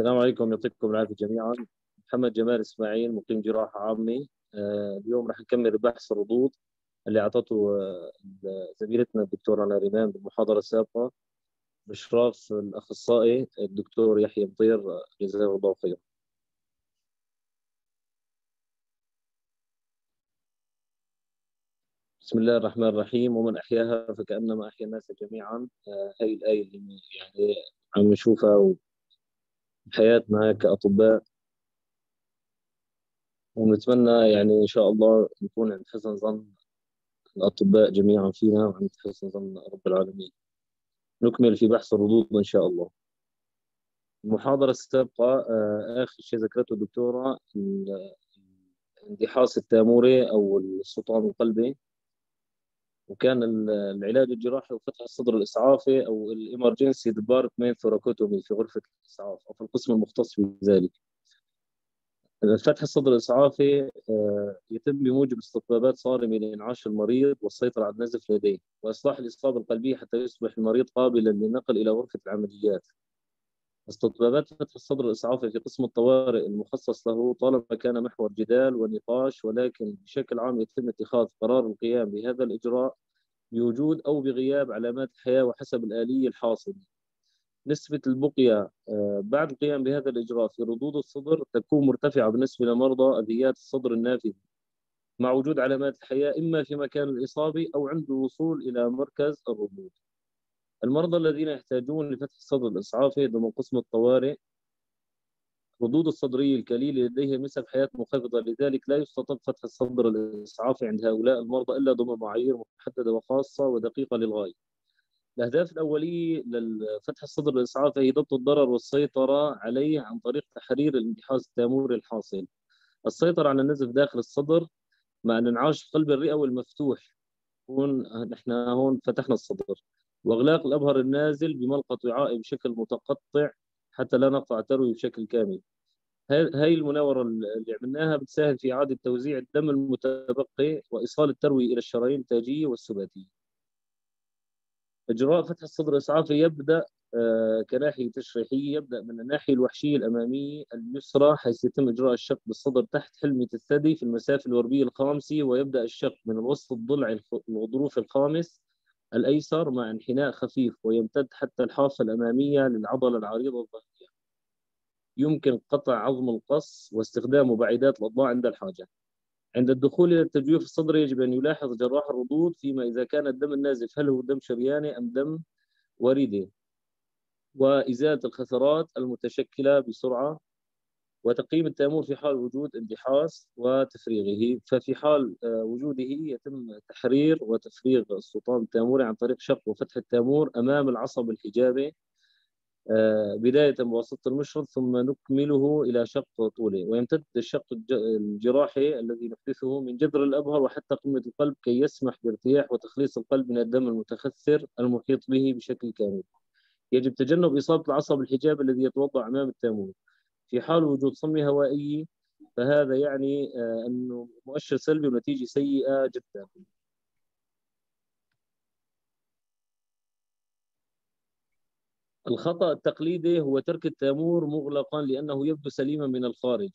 السلام عليكم يعطيكم العافية جميعا. محمد جمال إسماعيل مقيم جراحة عامة آه، اليوم راح نكمل بحث الردود اللي أعطته آه، زميلتنا الدكتورة أنا ريمان بالمحاضرة السابقة بإشراف الأخصائي الدكتور يحيى مطير جزاه الله خير بسم الله الرحمن الرحيم. ومن أحياها فكأنما أحيا الناس جميعا. آه، هاي الآية اللي يعني عم نشوفها حياتنا كأطباء. ونتمنى يعني إن شاء الله نكون عند حسن ظن الأطباء جميعا فينا وعند حسن ظن رب العالمين. نكمل في بحث الردود إن شاء الله. المحاضرة السابقة آه، آخر شيء ذكرته الدكتورة الاندحاس التاموري أو السرطان القلبي. وكان العلاج الجراحي وفتح الصدر الإسعافي أو ال emergency department thoracotomy في غرفة الإسعاف أو في القسم المختص بذلك فتح الصدر الإسعافي آه، يتم بموجب استطبابات صارمة لإنعاش المريض والسيطرة على النزف لديه وإصلاح الإصابة القلبية حتى يصبح المريض قابلا للنقل إلى غرفة العمليات. استطبابات فتح الصدر الإسعافي في قسم الطوارئ المخصص له طالما كان محور جدال ونقاش ولكن بشكل عام يتم اتخاذ قرار القيام بهذا الإجراء بوجود أو بغياب علامات الحياة وحسب الآلية الحاصلة. نسبة البقية آه، بعد القيام بهذا الإجراء في ردود الصدر تكون مرتفعة بالنسبة لمرضى أذيات الصدر النافذة مع وجود علامات الحياة إما في مكان الإصابة أو عند الوصول إلى مركز الردود المرضى الذين يحتاجون لفتح الصدر الإسعافي ضمن قسم الطوارئ. ردود الصدرية الكليلة لديهم نسب حياة منخفضة لذلك لا يستطب فتح الصدر الإسعافي عند هؤلاء المرضى إلا ضمن معايير محددة وخاصة ودقيقة للغاية. الأهداف الأولية لفتح الصدر الإسعافي هي ضبط الضرر والسيطرة عليه عن طريق تحرير الانتحاس التاموري الحاصل. السيطرة على النزف داخل الصدر مع الانعاش القلب الرئوي المفتوح هون نحن هون فتحنا الصدر. وأغلاق الأبهر النازل بملقط وعائي بشكل متقطع حتى لا نقطع التروي بشكل كامل هاي المناورة اللي عملناها بتساهم في إعادة توزيع الدم المتبقي وإيصال التروي إلى الشرايين التاجية والسباتية. إجراء فتح الصدر الإسعافي يبدأ آه، كناحية تشريحية يبدأ من الناحية الوحشية الأمامية اليسرى حيث يتم إجراء الشق بالصدر تحت حلمة الثدي في المسافة الوربية الخامسة ويبدأ الشق من الوسط الضلع الغضروفي الخامس الأيسر مع انحناء خفيف ويمتد حتى الحافة الأمامية للعضلة العريضة الظهرية يمكن قطع عظم القص واستخدام مبعدات الأضلاع عند الحاجة. عند الدخول إلى التجويف الصدري يجب أن يلاحظ جراح الردود فيما إذا كان الدم النازف هل هو دم شرياني أم دم وريدي؟ وإزالة الخثرات المتشكلة بسرعة وتقييم التامور في حال وجود اندحاس وتفريغه. ففي حال آه، وجوده يتم تحرير وتفريغ السلطان التاموري عن طريق شق وفتح التامور أمام العصب الحجابي آه، بداية بواسطة المشرط ثم نكمله إلى شق طولي ويمتد الشق الجراحي الذي نحدثه من جذر الأبهر وحتى قمة القلب كي يسمح بارتياح وتخليص القلب من الدم المتخثر المحيط به بشكل كامل. يجب تجنب إصابة العصب الحجاب الذي يتوضع أمام التامور في حال وجود صمة هوائية فهذا يعني آه، أنه مؤشر سلبي ونتيجة سيئة جدا. الخطأ التقليدي هو ترك التامور مغلقا لأنه يبدو سليما من الخارج.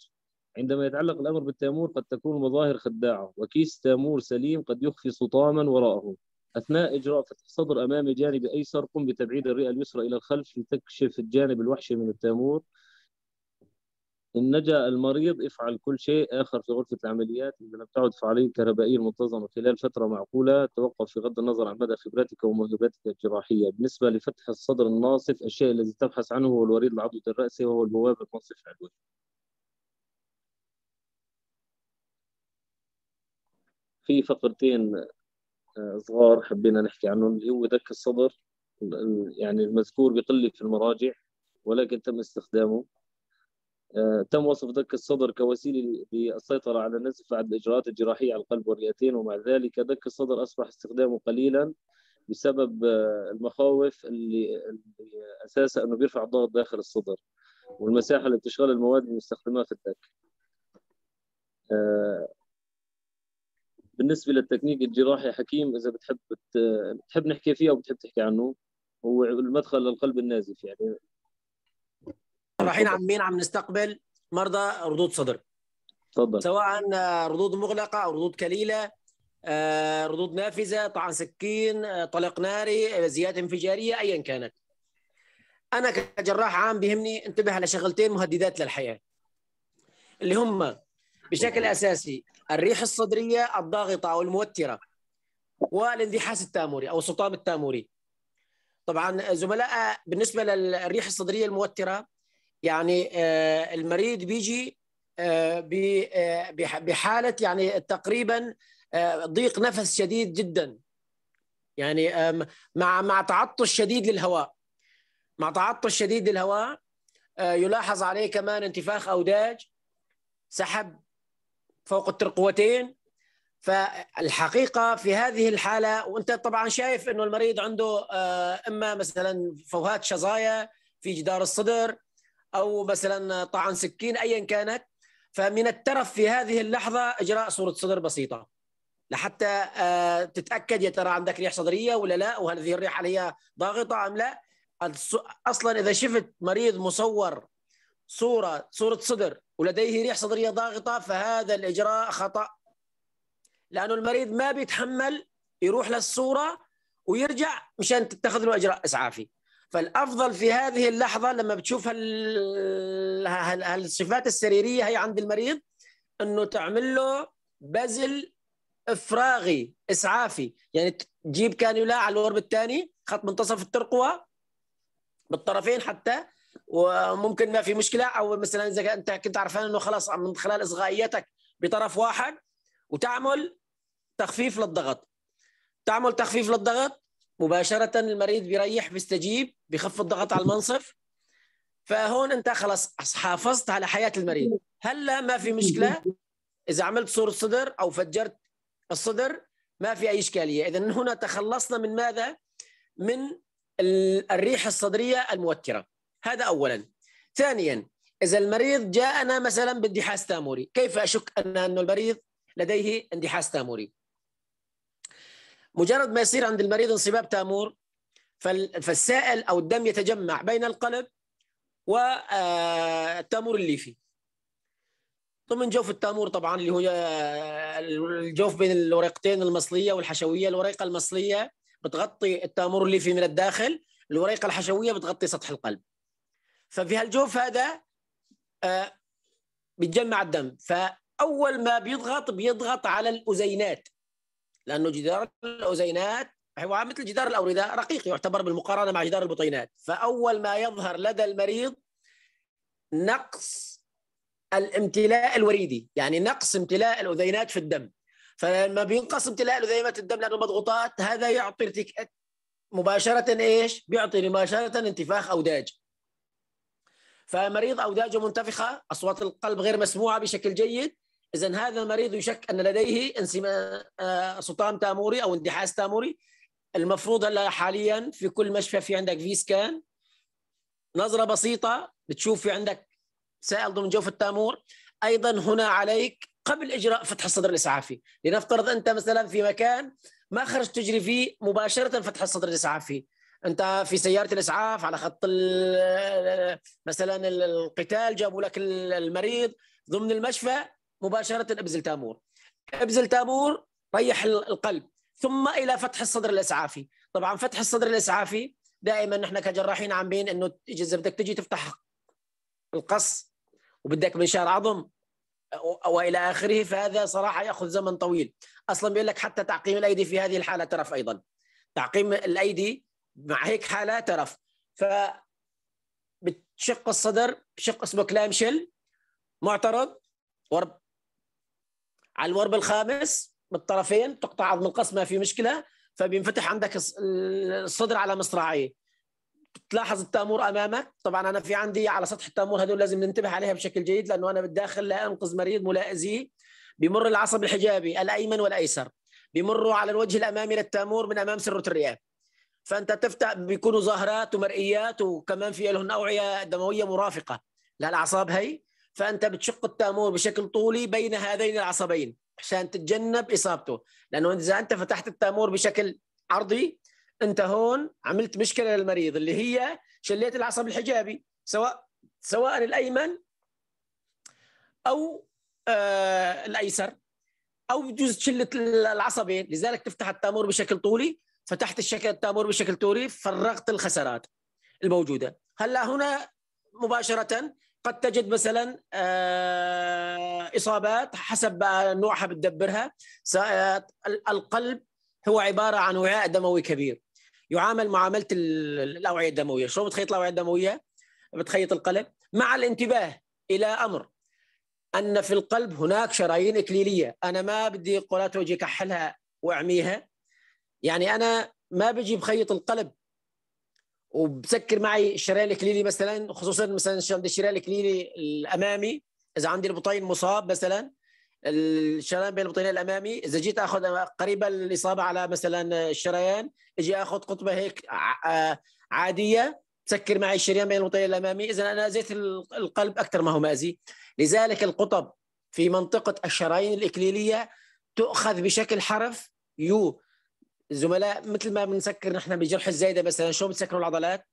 عندما يتعلق الأمر بالتامور قد تكون المظاهر خداعة وكيس تامور سليم قد يخفي سطاما وراءه. أثناء إجراء فتح الصدر أمامي جانب أيسر قم بتبعيد الرئة اليسرى إلى الخلف لتكشف الجانب الوحشي من التامور إن نجا المريض افعل كل شيء آخر في غرفة العمليات إذا لم تعد فعالية الكهربائية المنتظمة خلال فترة معقولة توقف في غض النظر عن مدى خبرتك وموهبتك الجراحية. بالنسبة لفتح الصدر الناصف الشيء الذي تبحث عنه هو الوريد العضلي الرأسي وهو البوابة المنصف علوي في فقرتين آه، صغار حبينا نحكي عنهم اللي هو دك الصدر يعني المذكور بقلة في المراجع ولكن تم استخدامه. تم وصف دك الصدر كوسيلة للسيطرة على النزف بعد الإجراءات الجراحية على القلب والرئتين ومع ذلك دك الصدر أصبح استخدامه قليلا بسبب آه، المخاوف اللي, أساسا أنه بيرفع الضغط داخل الصدر والمساحة اللي بتشغل المواد المستخدمه في الدك. آه، بالنسبة للتكنيك الجراحي حكيم إذا بتحب بتحب نحكي فيه أو بتحب تحكي عنه هو المدخل للقلب النازف يعني كجراحين عامين عم نستقبل مرضى رضوض صدر. تفضل. سواء رضوض مغلقة أو رضوض كليلة آه، رضوض نافذة طعن سكين آه، طلق ناري أذية انفجارية ايا كانت. أنا كجراح عام بيهمني انتبه على شغلتين مهددات للحياة. اللي هم بشكل أساسي الريح الصدرية الضاغطة أو الموترة والاندحاس التاموري أو الصطام التاموري. طبعا زملاء بالنسبة للريح الصدرية الموترة يعني آه، المريض بيجي بحالة يعني تقريبا ضيق نفس شديد جدا. يعني مع مع تعطش شديد للهواء. مع تعطش شديد للهواء آه، يلاحظ عليه كمان انتفاخ أوداج سحب فوق الترقوتين. فالحقيقة في هذه الحالة وأنت طبعا شايف إنه المريض عنده آه، إما مثلا فوهات شظايا في جدار الصدر أو مثلا طعن سكين ايا كانت. فمن الترف في هذه اللحظة إجراء صورة صدر بسيطة. لحتى آه، تتأكد يا ترى عندك ريح صدرية ولا لا وهذه الريح عليها ضاغطة أم لا. أصلا إذا شفت مريض مصور صورة صورة صدر ولديه ريح صدرية ضاغطة فهذا الإجراء خطأ. لأنه المريض ما بيتحمل يروح للصورة ويرجع مشان تتخذ له إجراء إسعافي. فالأفضل في هذه اللحظة لما بتشوف هالصفات السريرية هي عند المريض إنه تعمل له بذل إفراغي إسعافي. يعني تجيب كانيولا على الورب الثاني خط منتصف الترقوة بالطرفين حتى وممكن ما في مشكلة. أو مثلا إذا أنت كنت عارفان إنه خلاص من خلال إصغائيتك بطرف واحد وتعمل تخفيف للضغط. تعمل تخفيف للضغط مباشرة المريض بيريح بيستجيب بيخف الضغط على المنصف. فهون انت خلاص حافظت على حياة المريض. هلا ما في مشكلة. إذا عملت صورة صدر أو فجرت الصدر ما في أي إشكالية. إذا هنا تخلصنا من ماذا؟ من الريح الصدرية الموترة. هذا اولا. ثانيا إذا المريض جاءنا مثلا باندحاس تاموري كيف أشك ان انه المريض لديه اندحاس تاموري؟ مجرد ما يصير عند المريض انصباب تامور فالسائل أو الدم يتجمع بين القلب والتامور الليفي ضمن جوف التامور طبعا اللي هو الجوف بين الورقتين المصلية والحشوية الوريقة المصلية بتغطي التامور الليفي من الداخل الوريقة الحشوية بتغطي سطح القلب. ففي هالجوف هذا آه، بيتجمع الدم. فأول ما بيضغط بيضغط على الاذينات لأنه جدار الاذينات هو مثل جدار الأوردة رقيق يعتبر بالمقارنة مع جدار البطينات. فأول ما يظهر لدى المريض نقص الامتلاء الوريدي يعني نقص امتلاء الاذينات في الدم. فلما بينقص امتلاء الاذينات الدم لأنه مضغوطات هذا يعطي مباشرة إيش؟ بيعطي مباشرة انتفاخ أوداج. فمريض أوداجه منتفخة أصوات القلب غير مسموعة بشكل جيد اذا هذا المريض يشك أن لديه آه، صطام تاموري أو اندحاس تاموري. المفروض هلا حاليا في كل مشفى في عندك في سكان. نظرة بسيطة بتشوف في عندك سائل ضمن جوف التامور. أيضا هنا عليك قبل إجراء فتح الصدر الإسعافي. لنفترض أنت مثلا في مكان ما خرجت تجري فيه مباشرة فتح الصدر الإسعافي. أنت في سيارة الإسعاف على خط مثلا القتال جابوا لك المريض ضمن المشفى. مباشرة ابزل تامور ابزل تامور ريح القلب ثم إلى فتح الصدر الإسعافي. طبعا فتح الصدر الإسعافي دائما نحن كجراحين عاملين إنه إذا بدك تجي تفتح القص وبدك منشار عظم والى آخره فهذا صراحة يأخذ زمن طويل. أصلا بيقول لك حتى تعقيم الأيدي في هذه الحالة ترف أيضا. تعقيم الأيدي مع هيك حالة ترف. ف بتشق الصدر بشق اسمه كلامشل معترض ورب على الورب الخامس بالطرفين تقطع عظم القص ما في مشكلة. فبينفتح عندك الصدر على مصراعيه. تلاحظ التامور أمامك. طبعا أنا في عندي على سطح التامور هذول لازم ننتبه عليها بشكل جيد لأنه أنا بالداخل لا أنقذ مريض ملائزي. بمر العصب الحجابي الأيمن والأيسر. بمروا على الوجه الأمامي للتامور من أمام سره الرئة. فأنت تفتح بيكونوا ظاهرات ومرئيات وكمان في لهم أوعية دموية مرافقة. للاعصاب هي. فأنت بتشق التامور بشكل طولي بين هذين العصبين عشان تتجنب إصابته. لأنه إذا أنت فتحت التامور بشكل عرضي أنت هون عملت مشكلة للمريض اللي هي شليت العصب الحجابي سواء سواء الأيمن أو آه الأيسر أو بجوز شله العصبين. لذلك تفتح التامور بشكل طولي. فتحت الشكل التامور بشكل طولي فرغت الخسارات الموجودة. هلأ هنا مباشرة قد تجد مثلا آه، إصابات حسب نوعها بتدبرها. القلب هو عبارة عن وعاء دموي كبير. يعامل معاملة الأوعية الدموية. شلون بتخيط الأوعية الدموية؟ بتخيط القلب. مع الانتباه إلى أمر أن في القلب هناك شرايين إكليلية. أنا ما بدي قولات وجهي كحلها وأعميها. يعني أنا ما بجي بخيط القلب وبسكر معي الشريان الاكليلي مثلا خصوصا مثلا الشريان الاكليلي الأمامي. إذا عندي البطين مصاب مثلا الشريان بين البطينين الأمامي. إذا جيت آخذ قريبه الإصابة على مثلا الشريان إجي آخذ قطبة هيك عادية. تسكر معي الشريان بين البطينين الأمامي. إذا أنا أذيت القلب أكثر ما هو مازي لذلك القطب في منطقة الشرايين الإكليلية تؤخذ بشكل حرف يو. الزملاء مثل ما بنسكر نحن بجرح الزايدة مثلا شو بتسكروا العضلات؟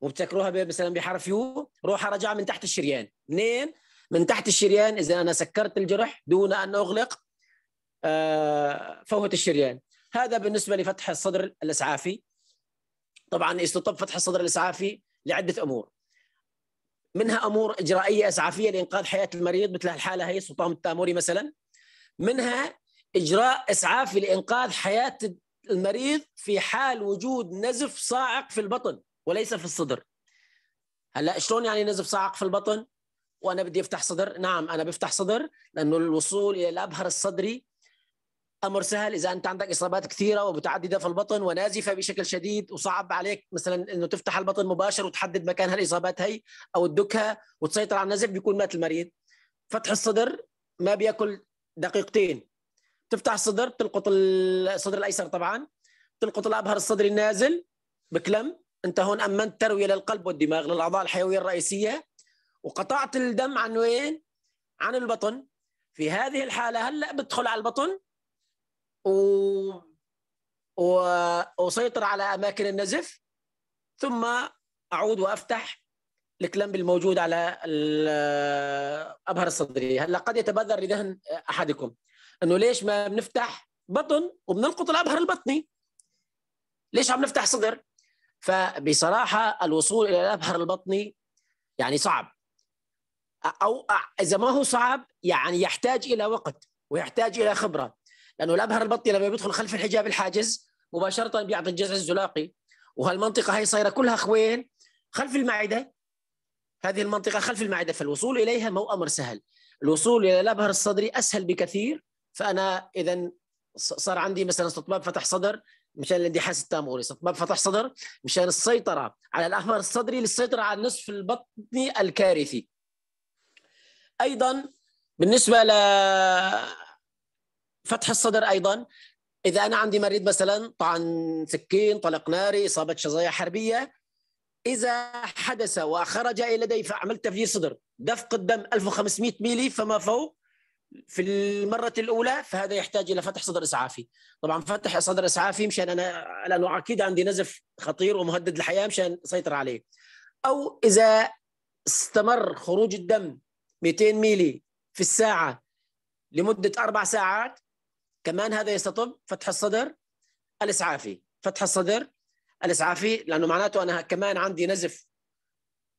وبتسكروها مثلا بحرف يو روح رجع من تحت الشريان. منين؟ من تحت الشريان إذا أنا سكرت الجرح دون أن أغلق آه، فوهة الشريان. هذا بالنسبة لفتح الصدر الإسعافي. طبعا يستطب فتح الصدر الإسعافي لعدة أمور. منها أمور إجرائية إسعافية لإنقاذ حياة المريض مثل الحالة هي السلطان التاموري مثلا. منها إجراء إسعافي لإنقاذ حياة المريض في حال وجود نزف صاعق في البطن وليس في الصدر. هلا شلون يعني نزف صاعق في البطن؟ وأنا بدي أفتح صدر؟ نعم أنا بفتح صدر لأنه الوصول إلى الأبهر الصدري أمر سهل. إذا أنت عندك إصابات كثيرة ومتعددة في البطن ونازفة بشكل شديد وصعب عليك مثلا إنه تفتح البطن مباشر وتحدد مكان هالإصابات هي أو تدكها وتسيطر على النزف بيكون مات المريض. فتح الصدر ما بيأكل دقيقتين. تفتح الصدر تلقط الصدر الأيسر طبعا. تلقط الأبهر الصدري النازل بكلم. أنت هون أمنت تروية للقلب والدماغ للأعضاء الحيوية الرئيسية. وقطعت الدم عن وين؟ عن البطن. في هذه الحالة هلأ بدخل على البطن. و... و... وسيطر على أماكن النزف. ثم أعود وأفتح الكلمب الموجود على الابهر الصدري هلأ قد يتبادر لذهن أحدكم. إنه ليش ما بنفتح بطن وبنلقط الأبهر البطني؟ ليش عم نفتح صدر؟ فبصراحة الوصول إلى الأبهر البطني يعني صعب. أو إذا ما هو صعب يعني يحتاج إلى وقت ويحتاج إلى خبرة. لأنه الأبهر البطني لما بيدخل خلف الحجاب الحاجز مباشرة بيعطي الجذع الزلاقي. وهالمنطقة هي صايرة كلها خوين خلف المعدة. هذه المنطقة خلف المعدة. فالوصول إليها مو أمر سهل. الوصول إلى الأبهر الصدري أسهل بكثير. فأنا اذا صار عندي مثلا استطباب فتح صدر مشان الاندحاس التاموري استطباب فتح صدر مشان السيطرة على الأحمر الصدري للسيطرة على النصف البطني الكارثي. أيضا بالنسبة ل فتح الصدر أيضا إذا أنا عندي مريض مثلا طعن سكين طلق ناري إصابة شظايا حربية إذا حدث وخرج إلى لدي فعملت تفجير صدر دفق الدم 1500 ميلي فما فوق في المرة الأولى فهذا يحتاج إلى فتح صدر إسعافي. طبعا فتح صدر إسعافي مشان أنا لأنه أكيد عندي نزف خطير ومهدد للحياة مشان أسيطر عليه. أو إذا استمر خروج الدم 200 ميلي في الساعة لمدة أربع ساعات كمان هذا يستطب فتح الصدر الإسعافي. فتح الصدر الإسعافي لأنه معناته أنا كمان عندي نزف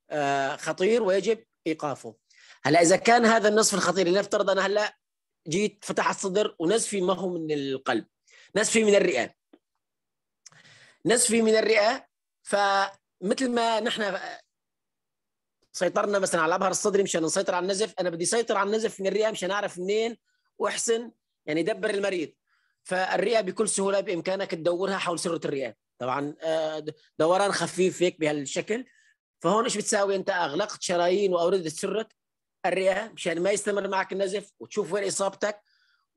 آه، خطير ويجب إيقافه. هلا إذا كان هذا النصف الخطير لنفترض أنا هلا جيت فتح الصدر ونزفي ما هو من القلب نزفي من الرئة. نزفي من الرئة فمثل ما نحن سيطرنا مثلا على الابهر الصدري مشان نسيطر على النزف أنا بدي اسيطر على النزف من الرئة مشان أعرف منين وأحسن يعني دبر المريض. فالرئة بكل سهولة بإمكانك تدورها حول سرة الرئة. طبعا آه، دوران خفيف هيك بهالشكل. فهون إيش بتساوي؟ أنت أغلقت شرايين واورده سرة الرئة مشان ما يستمر معك النزف وتشوف وين إصابتك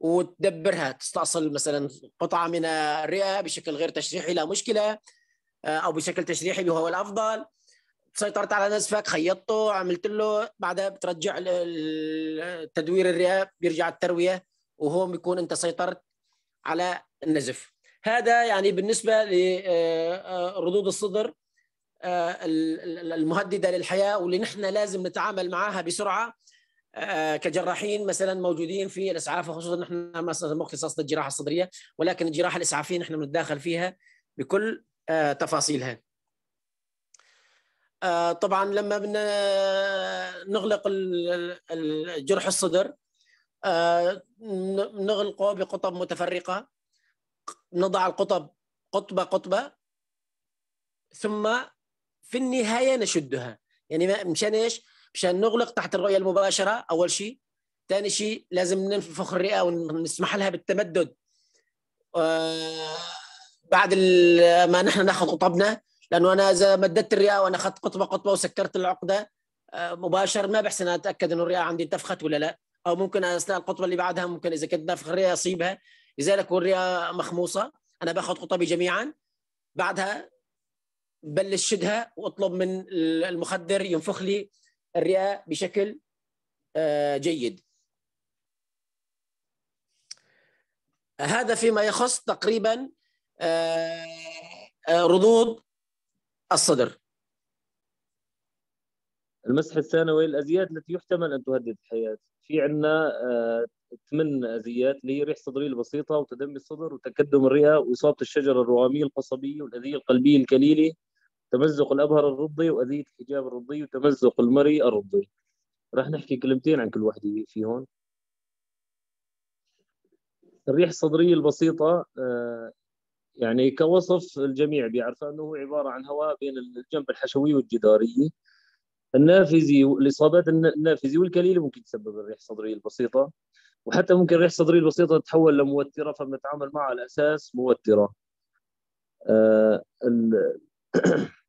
وتدبرها. تستأصل مثلا قطعة من الرئة بشكل غير تشريحي لا مشكلة. آه، أو بشكل تشريحي هو الأفضل. سيطرت على نزفك خيطته عملت له بعدها بترجع تدوير الرئة بيرجع التروية وهون بيكون أنت سيطرت على النزف. هذا يعني بالنسبة لردود آه، الصدر. المهددة للحياة واللي نحن لازم نتعامل معها بسرعة كجراحين مثلا موجودين في الإسعاف وخصوصا نحن مثلا الجراحة الصدرية ولكن الجراحة الإسعافية نحن بنتداخل فيها بكل تفاصيلها. طبعا لما نغلق الجرح الصدر نغلقه بقطب متفرقة نضع القطب قطبة قطبة ثم في النهاية نشدها. يعني مشان إيش؟ مشان نغلق تحت الرؤية المباشرة أول شيء. ثاني شيء لازم ننفخ الرئة ونسمح لها بالتمدد. بعد ما نحن ناخذ قطبنا لأنه أنا إذا مددت الرئة وأنا أخذت قطبه قطبة وسكرت العقدة مباشر ما بحسن أتأكد إنه الرئة عندي انتفخت ولا لا. أو ممكن أثناء القطبة اللي بعدها ممكن إذا كنت نافخ الرئة أصيبها. لذلك والرئه مخموصة. أنا باخذ قطبي جميعا. بعدها بلش شدها واطلب من المخدر ينفخ لي الرئة بشكل جيد. هذا فيما يخص تقريبا ردود الصدر. المسح الثانوي الأزيات التي يحتمل أن تهدد الحياة. في عندنا ثمان أزيات اللي هي ريح صدرية البسيطه وتدمي الصدر وتكدم الرئة وإصابة الشجره الرواميه القصبيه والأذية القلبية الكليله تمزق الأبهر الرضي وأذية الحجاب الرضي وتمزق المري الرضي. راح نحكي كلمتين عن كل وحدة فيهم الريح الصدرية البسيطة يعني كوصف الجميع بيعرف أنه هو عبارة عن هواء بين الجنب الحشوي والجداريه النافذي الاصابات النافذي والكليله ممكن تسبب الريح الصدرية البسيطة. وحتى ممكن الريح الصدرية البسيطة تتحول لموترة فبنتعامل معها على أساس موترة. آه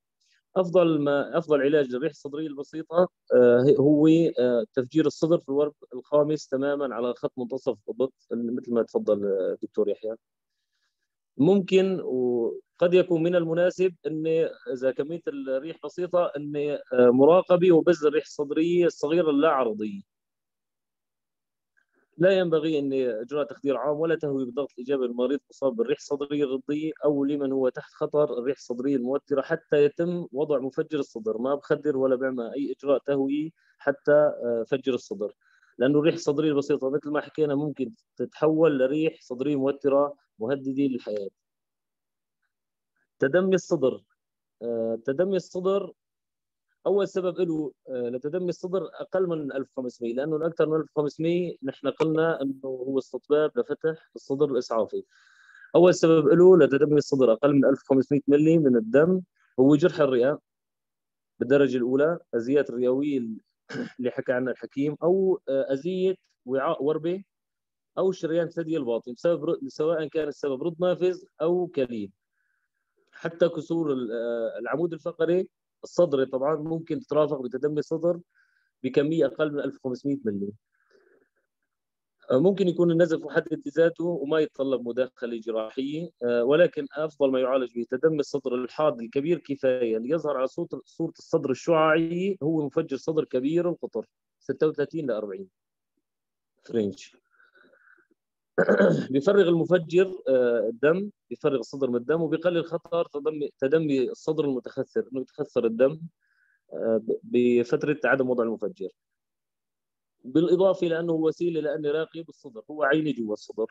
أفضل ما أفضل علاج للريح الصدريه البسيطة آه هو آه تفجير الصدر في الورب الخامس تماما على خط منتصف الضغط مثل ما تفضل الدكتور يحيى ممكن وقد يكون من المناسب إن إذا كمية الريح بسيطة إن مراقبه وبذل الريح الصدرية الصغيرة اللا عرضية. لا ينبغي أن إجراء تخدير عام ولا تهوي بضغط الاجابه للمريض مصاب بالريح الصدرية الرضيه أو لمن هو تحت خطر الريح الصدرية الموترة حتى يتم وضع مفجر الصدر، ما بخدر ولا بعمل أي إجراء تهويه حتى فجر الصدر. لأنه الريح الصدرية البسيطة مثل ما حكينا ممكن تتحول لريح صدرية موترة مهددة للحياة. تدمي الصدر تدمي الصدر اول سبب له لتدمي الصدر أقل من 1500 لأنه الأكثر من 1500 نحن قلنا إنه هو استطباب لفتح الصدر الإسعافي. اول سبب له لتدمي الصدر أقل من 1500 ملي من الدم هو جرح الرئة بالدرجة الأولى ازيات الرئويه اللي حكى عنها الحكيم أو أذية وعاء وربه أو شريان الثدي الباطن بسبب سواء كان السبب رد نافذ أو كليل حتى كسور العمود الفقري الصدري طبعا ممكن تترافق بتدمي الصدر بكمية أقل من 1500 ملي ممكن يكون النزف محدد بذاته وما يتطلب مداخلة جراحية ولكن أفضل ما يعالج به تدمي الصدر الحاد الكبير كفاية. ليظهر على صوره صورة الصدر الشعاعي هو مفجر صدر كبير القطر 36 ل 40 فرنش بيفرغ المفجر الدم بيفرغ الصدر من الدم وبيقلل خطر تدمي تدمي الصدر المتخثر إنه يتخثر الدم بفترة عدم وضع المفجر. بالإضافة لأنه وسيلة لأني راقب الصدر هو عيني جوا الصدر.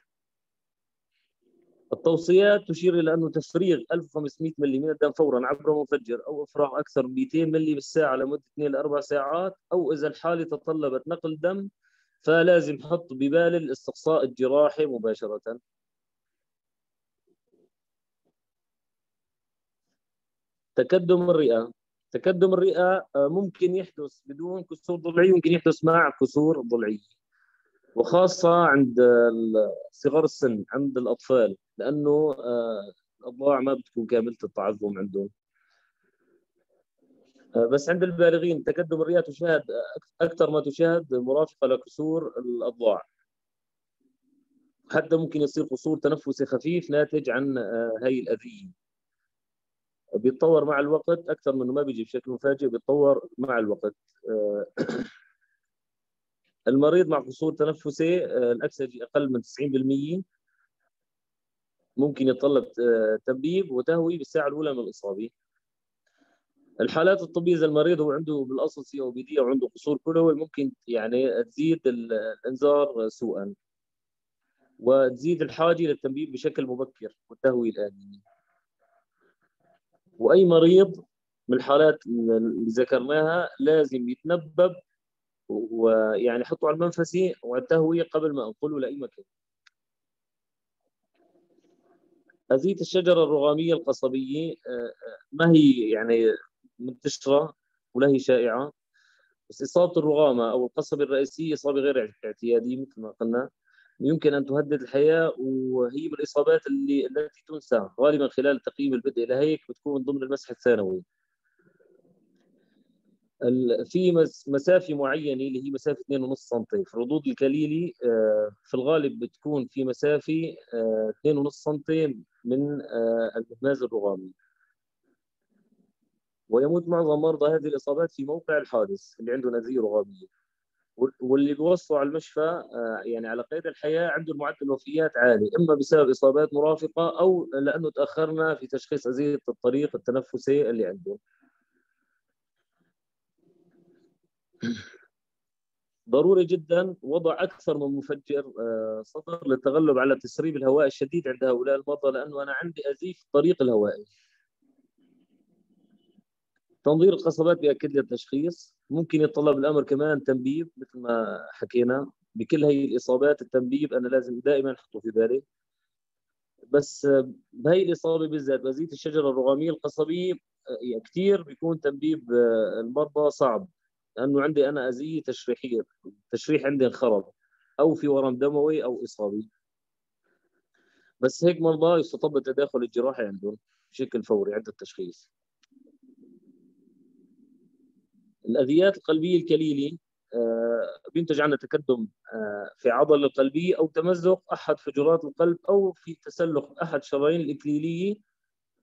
التوصيات تشير إلى أنه تفريغ 1500 ملي من الدم فورا عبر مفجر أو إفراغ أكثر من 200 ملي بالساعة لمدة 2 ل 4 ساعات أو إذا الحالة تطلبت نقل دم فلازم حط ببال الاستقصاء الجراحي مباشرة. تكدم الرئة. تكدم الرئة ممكن يحدث بدون كسور ضلعيه ممكن يحدث مع كسور ضلعيه وخاصة عند صغار السن عند الأطفال لأنه الأضلاع ما بتكون كاملة التعظم عندهم. بس عند البالغين تكدم الرئه تشاهد أكثر ما تشاهد مرافقه لكسور الاضلاع حتى ممكن يصير قصور تنفسي خفيف ناتج عن هاي الأذية. بيتطور مع الوقت أكثر منه ما بيجي بشكل مفاجئ بيتطور مع الوقت. المريض مع قصور تنفسي الاكسجه أقل من 90% ممكن يتطلب تنبيب وتهوية بالساعة الأولى من الإصابة. الحالات الطبيه اذا المريض هو عنده بالأصل COPD أو عنده قصور كلوي ممكن يعني تزيد الإنذار سوءا. وتزيد الحاجة للتنبيب بشكل مبكر والتهويه الآلية وأي مريض من الحالات اللي ذكرناها لازم يتنبب ويعني حطه على المنفسة والتهوية قبل ما انقله لأي مكان. هذه الشجرة الرغامية القصبية آه، آه، ما هي يعني منتشرة ولا هي شائعة. بس إصابة الرغامة أو القصبة الرئيسية إصابة غير اعتيادية مثل ما قلنا. يمكن أن تهدد الحياة وهي من الإصابات اللي التي تنسى غالبا خلال التقييم البدء لهيك بتكون ضمن المسح الثانوي. في مسافة معينة اللي هي مسافة 2.5 سم في الردود الكليلي آه، في الغالب بتكون في مسافة 2.5 سم من آه، المهماز الرغامي. ويموت معظم مرضى هذه الإصابات في موقع الحادث اللي عنده نزيه رغاميه واللي بيوصلوا على المشفى آه، يعني على قيد الحياة عنده معدل الوفيات عالي إما بسبب إصابات مرافقة أو لأنه تأخرنا في تشخيص اذيه الطريق التنفسي اللي عنده. ضروري جدا وضع أكثر من مفجر آه، صدر للتغلب على تسريب الهواء الشديد عند هؤلاء المرضى لأنه أنا عندي أزيف الطريق الهوائي. تنظير القصبات بيأكد لي التشخيص. ممكن يتطلب الأمر كمان تنبيب مثل ما حكينا. بكل هي الإصابات التنبيب أنا لازم دائما أحطه في بالي. بس بهي الإصابة بالذات بزيت الشجرة الرغامية القصبية آه، كثير بيكون تنبيب آه، المرضى صعب. لأنه عندي أنا أذية تشريحية التشريح عندي انخرب أو في ورم دموي أو اصابي بس هيك مرضى يستطب التداخل الجراحي عندهم بشكل فوري عند التشخيص الأذيات القلبية الكليلي آه، بينتج عنها تكدم آه، في عضله القلبية أو تمزق أحد فجرات القلب أو في تسلخ أحد شرايين الإكليلية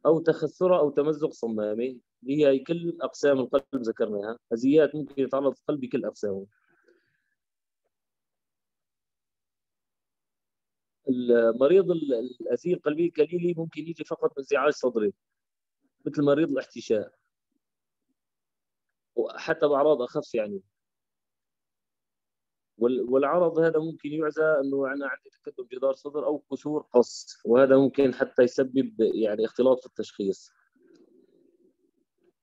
أو تخثرة أو تمزق صمامي اللي هي كل أقسام القلب ذكرناها. أذيات ممكن يتعرض القلب بكل اقسامه المريض الأذية القلبية الكليلي ممكن يجي فقط بانزعاج صدري مثل مريض الاحتشاء. وحتى باعراض أخف يعني. والعرض هذا ممكن يعزى أنه أنا عندي تكتم جدار صدر أو كسور قص وهذا ممكن حتى يسبب يعني اختلاط في التشخيص.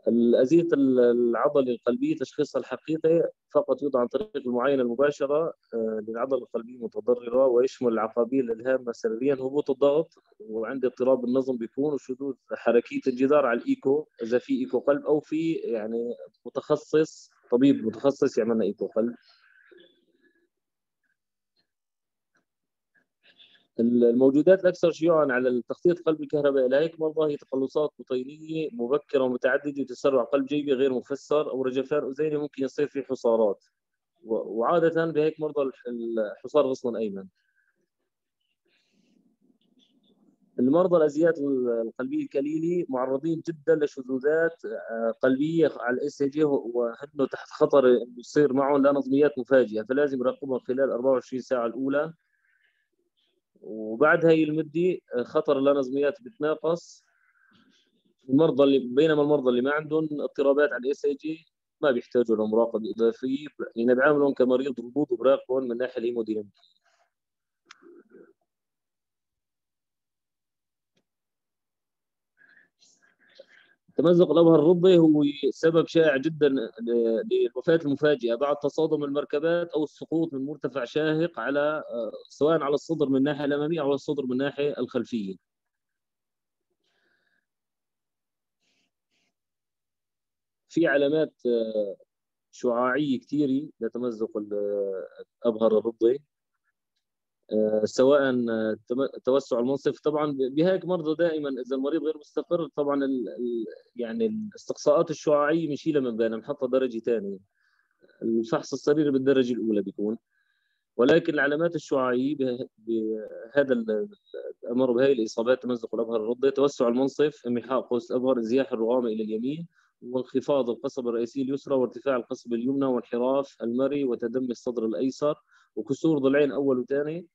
الأزية العضلة القلبية تشخيصها الحقيقي فقط يوضع عن طريق المعاينة المباشرة آه، للعضلة القلبية المتضررة ويشمل العقابيل الإلهام سريريا هبوط الضغط وعند اضطراب النظم بيكون وشذوذ حركية الجدار على الإيكو إذا في إيكو قلب أو في يعني متخصص طبيب متخصص يعمل لنا إيكو قلب. الموجودات الاكثر شيوعا على التخطيط القلبي الكهربائي لهيك مرضى هي تقلصات بطينيه مبكرة ومتعددة وتسرع قلب جيبي غير مفسر أو رجفان أذيني ممكن يصير في حصارات. وعادة بهيك مرضى الحصار غصن أيمن. المرضى الأذيات القلبية الكليلة معرضين جدا لشذوذات آه، قلبية على ال ECG وهنه تحت خطر إنه يصير معهم لا نظميات مفاجئة فلازم يراقبهم خلال 24 ساعة الأولى. وبعد هاي المده خطر اللانظميات بتناقص المرضى اللي بينما المرضى اللي ما عندهم اضطرابات على ال ECG ما بيحتاجوا لمراقبه إضافية يعني بعاملهم كمريض رضوض وبراقبهم من الناحيه الهيموديناميكيه تمزق الابهر الرضي هو سبب شائع جدا للوفاه المفاجئة بعد تصادم المركبات أو السقوط من مرتفع شاهق على آه، سواء على الصدر من الناحيه الأمامية أو الصدر من الناحيه الخلفية. في علامات آه، شعاعية كثيرة لتمزق الابهر الرضي آه، سواء توسع المنصف. طبعا بهيك مرضى دائما إذا المريض غير مستقر طبعا يعني الاستقصاءات الشعاعية بنشيلها من بالنا بنحطها درجة ثانية الفحص السريري بالدرجة الأولى بيكون. ولكن العلامات الشعاعية بهذا الأمر بهذه الإصابات تمزق الأبهر الرضي توسع المنصف انمحاء قوس الأبهر انزياح الرغامه إلى اليمين وانخفاض القصبة الرئيسية اليسرى وارتفاع القصبة اليمنى وانحراف المري وتدمي الصدر الأيسر وكسور ضلعين أول وثاني.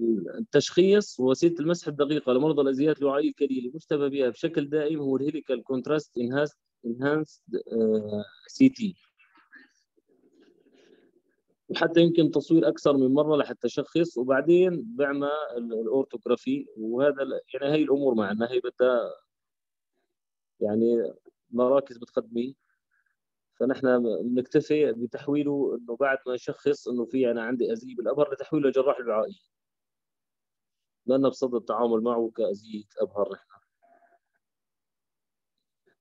والتشخيص وسيله المسح الدقيقة لمرضى الأذيات الوعائيه الكليله مشتبه بها بشكل دائم هو ال helical contrast enhanced CT. وحتى يمكن تصوير أكثر من مرة لحتى تشخص وبعدين بعمل ال aortography. وهذا يعني هي الأمور معنا هي بدها يعني مراكز بتخدمي فنحن بنكتفي بتحويله إنه بعد ما يشخص إنه في أنا عندي ازيه بالأبهر لتحويله لجراح الوعائيه لنا بصدد التعامل معه كازيه أبهر نحن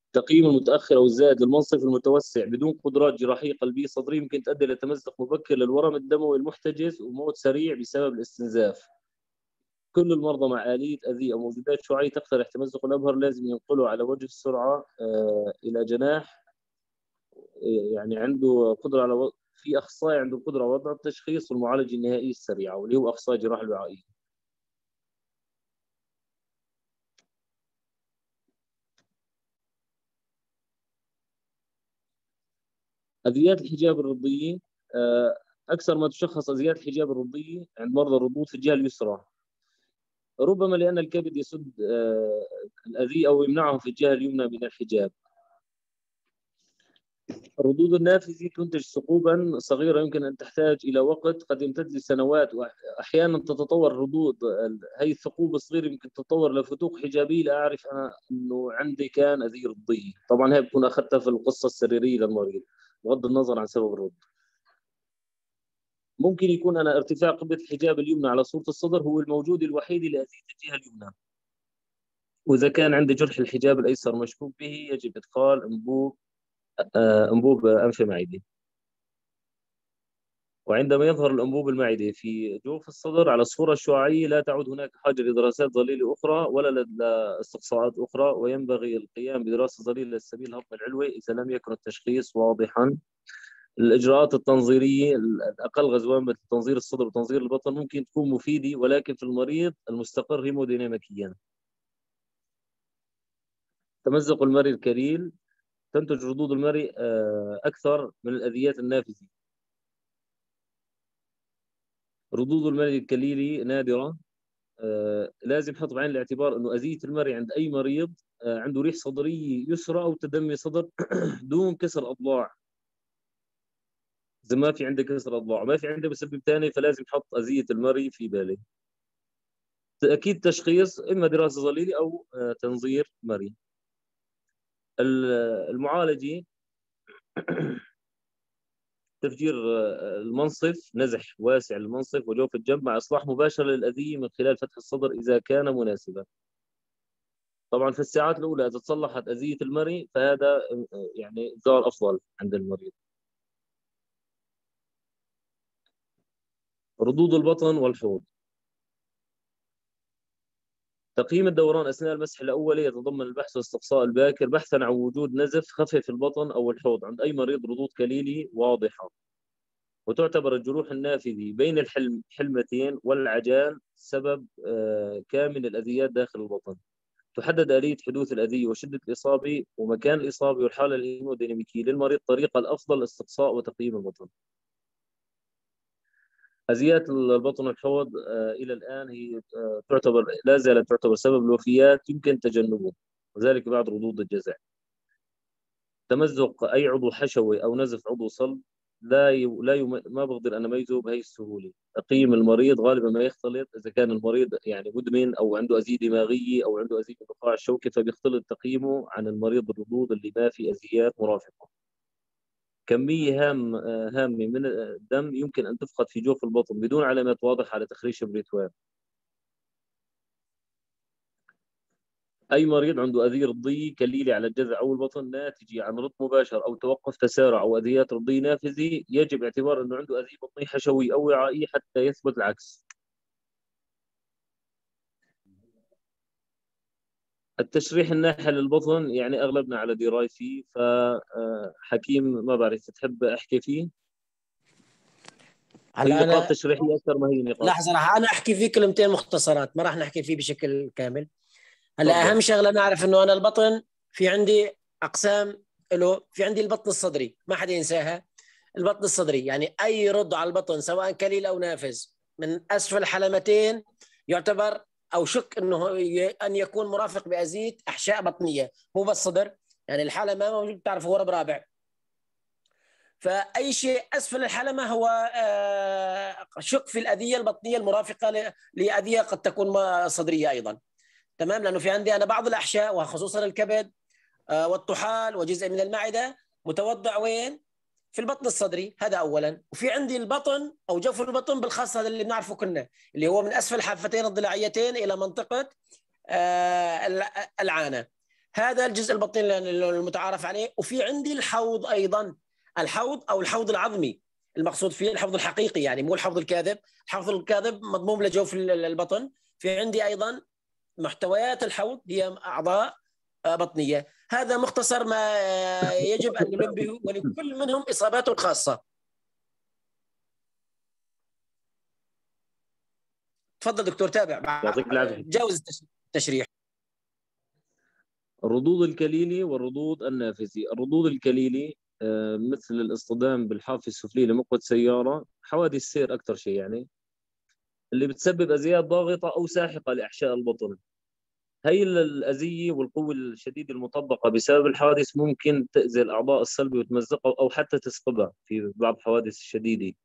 التقييم المتأخر أو الزائد للمنصف المتوسع بدون قدرات جراحية قلبية صدرية يمكن تؤدي إلى تمزق مبكر للورم الدموي المحتجز وموت سريع بسبب الاستنزاف. كل المرضى مع آلية أذية أو موجودات شعاعية تقترح تمزق الأبهر لازم ينقلوا على وجه السرعة آه، إلى جناح يعني عنده قدرة على. في أخصائي عنده قدرة على وضع التشخيص والمعالجة النهائية السريعة واللي هو أخصائي جراحة الوعائية. أذيات الحجاب الرضيه آه، أكثر ما تشخص أذيات الحجاب الرضيه عند مرضى الردود في الجهة اليسرى ربما لأن الكبد يسد آه، الاذيه أو يمنعه في الجهة اليمنى من الحجاب الردود النافذة تنتج ثقوبا صغيرة يمكن أن تحتاج إلى وقت. قد يمتد لسنوات وأحيانا تتطور ردود هي الثقوب الصغيرة يمكن تتطور لفتوق حجابية. لأعرف أنا أنه عندي كان أذية رضية طبعا هي بكون أخذتها في القصة السريرية للمريض بغض النظر عن سبب الرد. ممكن يكون أنا ارتفاع قبة الحجاب اليمنى على صورة الصدر هو الموجود الوحيد لأذية الجهة اليمنى. وإذا كان عندي جرح الحجاب الأيسر مشكوك به يجب إدخال أنبوب أنبوب أنف معدي. وعندما يظهر الأنبوب المعدي في جوف الصدر على الصورة الشعاعية لا تعود هناك حاجة لدراسات ظليلة أخرى ولا لاستقصاءات أخرى وينبغي القيام بدراسة ظليلة للسبيل الهضم العلوي إذا لم يكن التشخيص واضحا. الإجراءات التنظيرية الأقل غزوان مثل تنظير الصدر وتنظير البطن ممكن تكون مفيدة ولكن في المريض المستقر هيموديناميكيا. تمزق المري الكليل تنتج ردود المرء آه، أكثر من الأذيات النافذة. ردود المرء الكليلي نادرة آه، لازم نحط بعين الاعتبار إنه أذية المرء عند أي مريض آه، عنده ريح صدرية يسرى أو تدمي صدر دون كسر أضلاع. إذا ما في عنده كسر أضلاع ما في عنده مسبب ثاني فلازم نحط أذية المرء في باله. أكيد تشخيص إما دراسة ظليلي أو تنظير مري المعالجة تفجير المنصف نزح واسع للمنصف وجوف الجنب مع إصلاح مباشر للأذية من خلال فتح الصدر إذا كان مناسبا. طبعا في الساعات الأولى إذا تصلحت أذية المري فهذا يعني زار أفضل عند المريض. ردود البطن والحوض تقييم الدوران أثناء المسح الاولي يتضمن البحث والاستقصاء الباكر بحثا عن وجود نزف خفي في البطن أو الحوض عند أي مريض ردود كليلي واضحة. وتعتبر الجروح النافذة بين الحلم حلمتين والعجان سبب آه، كامل الأذيات داخل البطن. تحدد آلية حدوث الأذية وشدة الإصابة ومكان الإصابة والحالة الهيموديناميكية للمريض طريقة الأفضل لاستقصاء وتقييم البطن. ازيات البطن والحوض آه، إلى الآن هي آه، تعتبر لا زالت تعتبر سبب الوفيات يمكن تجنبه وذلك بعد ردود الجزع تمزق أي عضو حشوي أو نزف عضو صلب لا ي... لا ي... ما بقدر أنا اميزه بهي السهولة. تقييم المريض غالبا ما يختلط إذا كان المريض يعني مدمن أو عنده ازيه دماغيه أو عنده ازيه النخاع الشوكي فبيختلط تقييمه عن المريض الردود اللي ما في ازيات مرافقة. كمية هام هامة من الدم يمكن أن تفقد في جوف البطن بدون علامات واضحة على تخريش البريتوان أي مريض عنده أذية رضية كليلة على الجذع أو البطن ناتجة عن رد مباشر أو توقف تسارع أو أذيات رضية نافذة يجب اعتبار أنه عنده أذية بطنية حشوية أو وعائية حتى يثبت العكس. التشريح الناحية للبطن يعني أغلبنا على دراي فيه فحكيم آه، ما بعرف تحب أحكي فيه؟ هلا نقاط أنا... تشريحيه أكثر ما هي نقاط. لحظة راح أنا أحكي فيه كلمتين مختصرات ما راح نحكي فيه بشكل كامل. هلا أهم شغلة نعرف إنه أنا البطن في عندي أقسام له في عندي البطن الصدري ما حدا ينساها. البطن الصدري يعني أي رد على البطن سواء كليل أو نافذ من أسفل الحلمتين يعتبر أو شك إنه أن يكون مرافق بازيه أحشاء بطنية. مو بس صدر يعني الحلمه موجود بتعرف هو رب رابع. فأي شيء أسفل الحلمه هو آه، شق في الأذية البطنية المرافقة لأذية قد تكون صدرية أيضا. تمام؟ لأنه في عندي أنا بعض الأحشاء وخصوصا الكبد آه، والطحال وجزء من المعدة. متوضع وين؟ في البطن الصدري هذا اولا. وفي عندي البطن أو جوف البطن بالخاص هذا اللي بنعرفه كنا اللي هو من أسفل الحافتين الضلعيتين إلى منطقة آه، العانة. هذا الجزء البطني المتعارف عليه. وفي عندي الحوض أيضا. الحوض أو الحوض العظمي. المقصود فيه الحوض الحقيقي يعني مو الحوض الكاذب. الحوض الكاذب مضموم لجوف البطن. في عندي أيضا محتويات الحوض هي أعضاء بطنية. هذا مختصر ما يجب أن ننبه ولكل منهم اصاباته الخاصه تفضل دكتور تابع. يعطيك العافية. جاوز التشريح. الردود الكليلي والردود النافذي. الردود الكليلي آه، مثل الاصطدام بالحافة السفلي لمقود سيارة حوادث سير أكثر شيء يعني اللي بتسبب أزياء ضاغطة أو ساحقة لأحشاء البطن. هي الأذية والقوة الشديدة المطبقة بسبب الحوادث ممكن تأذي الأعضاء الصلبة وتمزقها أو حتى تسقبها في بعض الحوادث الشديدة.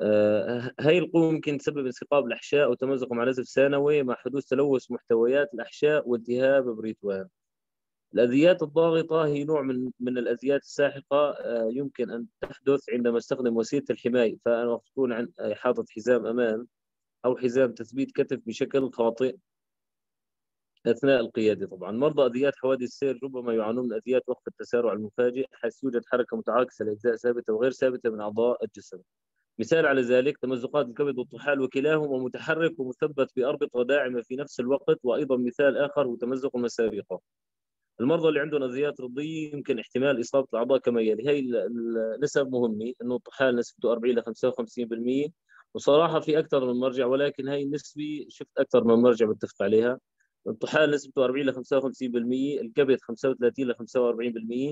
آه، هاي القوة ممكن تسبب انسقاب الأحشاء وتمزق مع نزف ثانوي مع حدوث تلوث محتويات الأحشاء والتهاب بريتوان الأذيات الضاغطة هي نوع من من الأذيات الساحقة آه، يمكن أن تحدث عندما أستخدم وسيلة الحماية فأنا تكون حاطط حزام أمان أو حزام تثبيت كتف بشكل خاطئ. أثناء القيادة طبعا. مرضى أذيات حوادث السير ربما يعانون من أذيات وقف التسارع المفاجئ حيث يوجد حركة متعاكسة لأجزاء ثابتة وغير ثابتة من أعضاء الجسم. مثال على ذلك تمزقات الكبد والطحال وكلاهما متحرك ومثبت بأربطة داعمة في نفس الوقت وأيضا مثال آخر هو تمزق المسارقة المرضى اللي عندهم أذيات رضية يمكن احتمال إصابة الأعضاء كما يلي. هي النسب مهمة إنه الطحال نسبته 40 ل 55% وصراحة في أكثر من مرجع ولكن هي النسبة شفت أكثر من مرجع بتفق عليها. الطحال نسبته 40 ل 55% الكبد 35 ل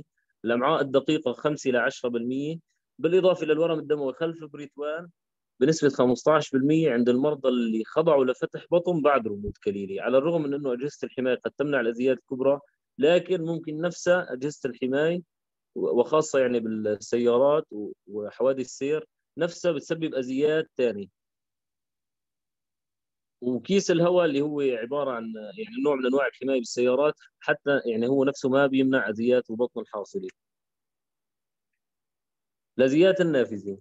45% الأمعاء الدقيقة 5 ل 10% بالإضافة للورم الدموي خلف بريتوان بنسبة 15% عند المرضى اللي خضعوا لفتح بطن بعد رضوض كليلة على الرغم من أنه أجهزة الحماية قد تمنع الأذيات الكبرى لكن ممكن نفسها أجهزة الحماية وخاصة يعني بالسيارات وحوادث السير نفسها بتسبب أذيات ثانية وكيس الهواء اللي هو عبارة عن يعني نوع من أنواع الحماية بالسيارات حتى يعني هو نفسه ما بيمنع أذيات البطن الحاصله. الأذيات النافذة.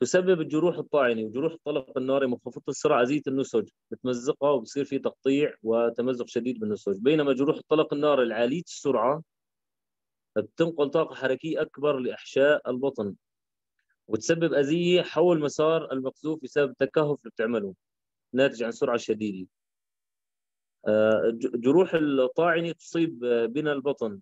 تسبب الجروح الطاعنة وجروح الطلق الناري منخفضة السرعة أذية النسج بتمزقها وبصير في تقطيع وتمزق شديد بالنسج بينما جروح الطلق الناري العالية السرعة بتنقل طاقة حركية أكبر لأحشاء البطن وتسبب أذية حول مسار المقذوف بسبب التكهف اللي بتعمله. ناتج عن سرعة شديدة. آه، جروح الطاعنة تصيب بنا البطن.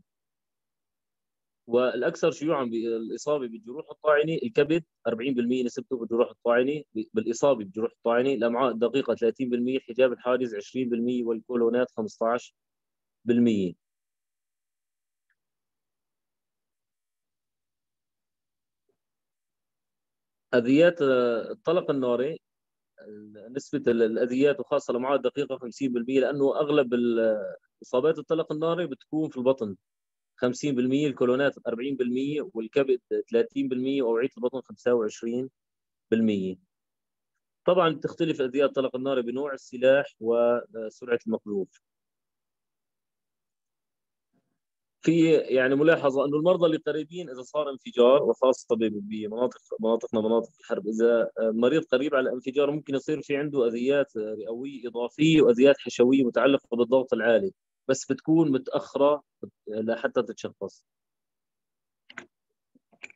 والأكثر شيوعا بالاصابه بالجروح الطاعنة الكبد 40% نسبته بالجروح الطاعنة بالإصابة بالجروح الطاعنة الامعاء الدقيقه 30% حجاب الحاجز 20% والكولونات 15% أذيات الطلق الناري نسبة الأذيات وخاصة الأمعاء الدقيقة 50% لأنه أغلب إصابات الطلق الناري بتكون في البطن. 50% الكولونات 40% والكبد 30% واوعيه البطن 25% طبعا تختلف ازياء الطلق الناري بنوع السلاح وسرعة المقذوف. في يعني ملاحظة إنه المرضى اللي قريبين إذا صار انفجار وخاصة بمناطق مناطقنا مناطق الحرب إذا مريض قريب على انفجار ممكن يصير في عنده أذيات رئوية إضافية وأذيات حشوية متعلقة بالضغط العالي بس بتكون متأخرة لحتى تتشخص.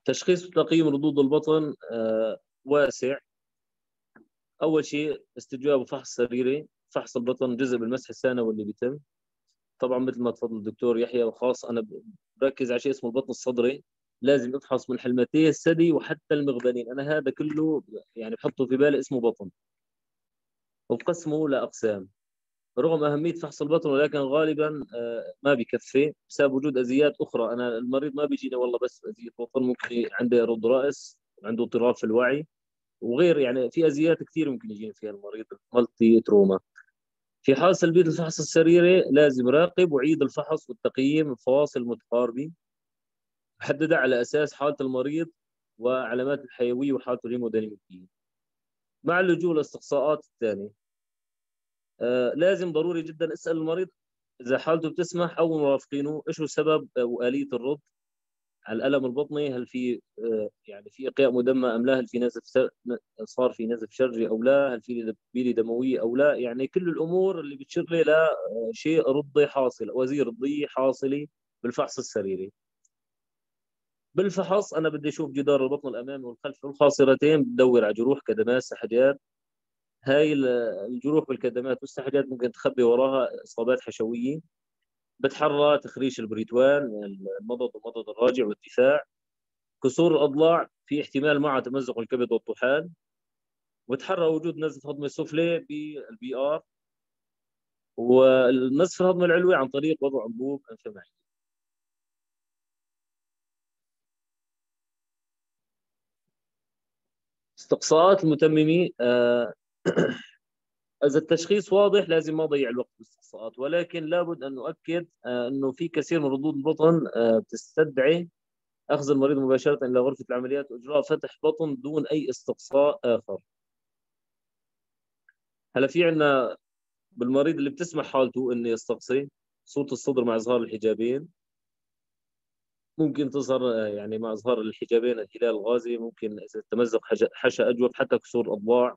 تشخيص وتقييم ردود البطن آه، واسع. أول شيء استجواب وفحص سريري فحص البطن جزء بالمسح الثانوي اللي بيتم. طبعا مثل ما تفضل الدكتور يحيى وخاص أنا بركز على شيء اسمه البطن الصدري لازم افحص من حلمتي الثدي وحتى المغبنين. أنا هذا كله يعني بحطه في بالي اسمه بطن. وبقسمه لأقسام. رغم أهمية فحص البطن ولكن غالبا آه، ما بكفي. بسبب وجود ازيات أخرى. أنا المريض ما بيجيني والله بس ازيه بطن ممكن عنده رد رأس عنده اضطراب في الوعي وغير يعني في ازيات كثير ممكن يجينا فيها المريض مالتي تروما. في حال سلبية الفحص السريري لازم راقب وعيد الفحص والتقييم بفواصل متقاربه حددها على أساس حالة المريض وعلامات الحيوية وحالته الهيموديناميكية. مع اللجوء للاستقصاءات الثانية. آه لازم ضروري جدا أسأل المريض إذا حالته بتسمح أو مرافقينه إيش هو سبب وآلية الرد؟ على الألم البطني هل في آه يعني في إقياء مدمى أم لا؟ هل في نزف صار في نزف شرجي أو لا؟ هل في بيلي دمويه أو لا؟ يعني كل الأمور اللي بتشير لي لشيء رضي حاصل وزير رضي حاصلي بالفحص السريري. بالفحص أنا بدي أشوف جدار البطن الأمامي والخلفي والخاصرتين بدور على جروح كدمات سحجات. هاي الجروح بالكدمات والسحجات ممكن تخبي وراها إصابات حشوية. بتحرى تخريش البريتوان المضض ومضض الراجع والدفاع. كسور الأضلاع في احتمال معها تمزق الكبد والطحال. وتحرى وجود نزف هضمي سفلي بال PR. والنزف الهضمي العلوي عن طريق وضع أنبوب أنفي معدي استقصاءات المتممي آه إذا التشخيص واضح لازم ما أضيع الوقت بالاستقصاءات ولكن لابد أن نؤكد آه أنه في كثير من ردود البطن آه بتستدعي أخذ المريض مباشرة إلى غرفة العمليات وإجراء فتح بطن دون أي استقصاء آخر. هلا في عندنا بالمريض اللي بتسمح حالته إنه يستقصي صورة الصدر مع إظهار الحجابين ممكن تظهر يعني مع إظهار الحجابين الهلال الغازي ممكن تمزق حشا اجوف حتى كسور اضلاع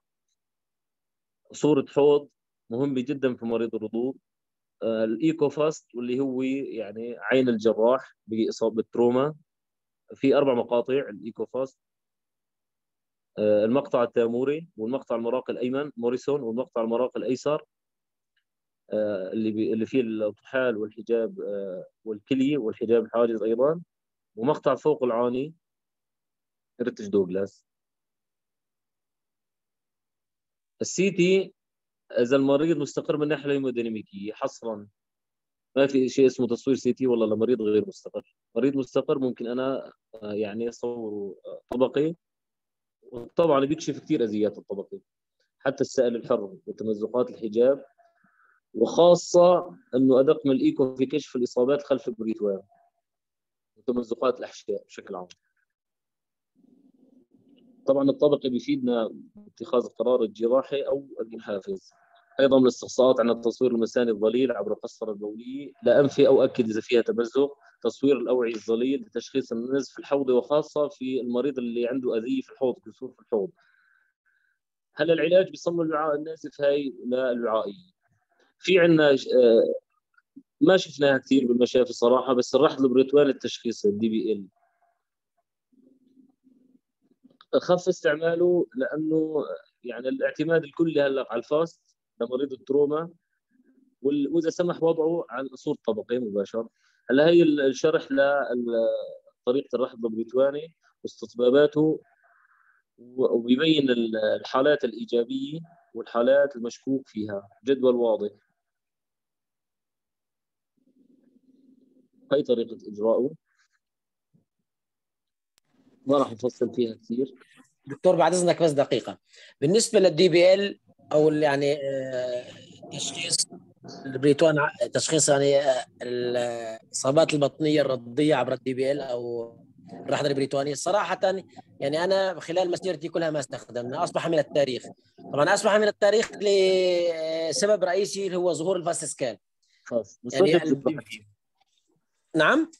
صورة حوض مهمة جدا في مريض الرضوض الإيكو FAST واللي هو يعني عين الجراح بإصابة trauma. في أربع مقاطع الإيكو FAST المقطع التاموري والمقطع المراق الأيمن موريسون والمقطع المراق الأيسر اللي اللي فيه الطحال والحجاب والكلي والحجاب الحاجز أيضا ومقطع فوق العاني رتج دوغلاس. ال CT إذا المريض مستقر من الناحيه الهيموديناميكيه حصرا ما في شيء اسمه تصوير CT والله لمريض غير مستقر. مريض مستقر ممكن أنا يعني أصوره طبقي. وطبعا بيكشف كثير أذيات الطبقي حتى السائل الحر وتمزقات الحجاب. وخاصة إنه أدق من الإيكو في كشف الإصابات خلف البريتوان وتمزقات الأحشاء بشكل عام. طبعا الطبقي بيفيدنا باتخاذ القرار الجراحي أو المحافز. أيضا من الاستقصاءات عن التصوير المساني الظليل عبر القسطره البوليه لانفي أو اكد إذا فيها تمزق، تصوير الاوعيه الظليل لتشخيص النزف الحوضي وخاصة في المريض اللي عنده أذية في الحوض كسور في الحوض. هل العلاج بصم الوعاء النازف هاي لا الوعائيه. في عندنا ما شفناها كثير بالمشافي صراحة بس الرحض البريتوان التشخيصي ال DPL خف استعماله لأنه يعني الاعتماد الكلي هلأ على ال FAST لمريض ال trauma وإذا سمح وضعه على الاصول الطبقي مباشره هلأ هي الشرح لطريقة الرحض البريتواني واستطباباته وبيبين الحالات الإيجابية والحالات المشكوك فيها. جدول واضح. هاي طريقة إجراءه ما راح نفصل فيها كثير. دكتور بعد إذنك بس دقيقة. بالنسبة لل DPL أو يعني تشخيص البريتوان تشخيص يعني الإصابات البطنية الرضية عبر ال DPL أو الرحضة البريتوانية صراحة يعني أنا خلال مسيرتي كلها ما استخدمنا. أصبح من التاريخ. طبعا أصبح من التاريخ لسبب رئيسي اللي هو ظهور الفاسسكان خلاص يعني نعم؟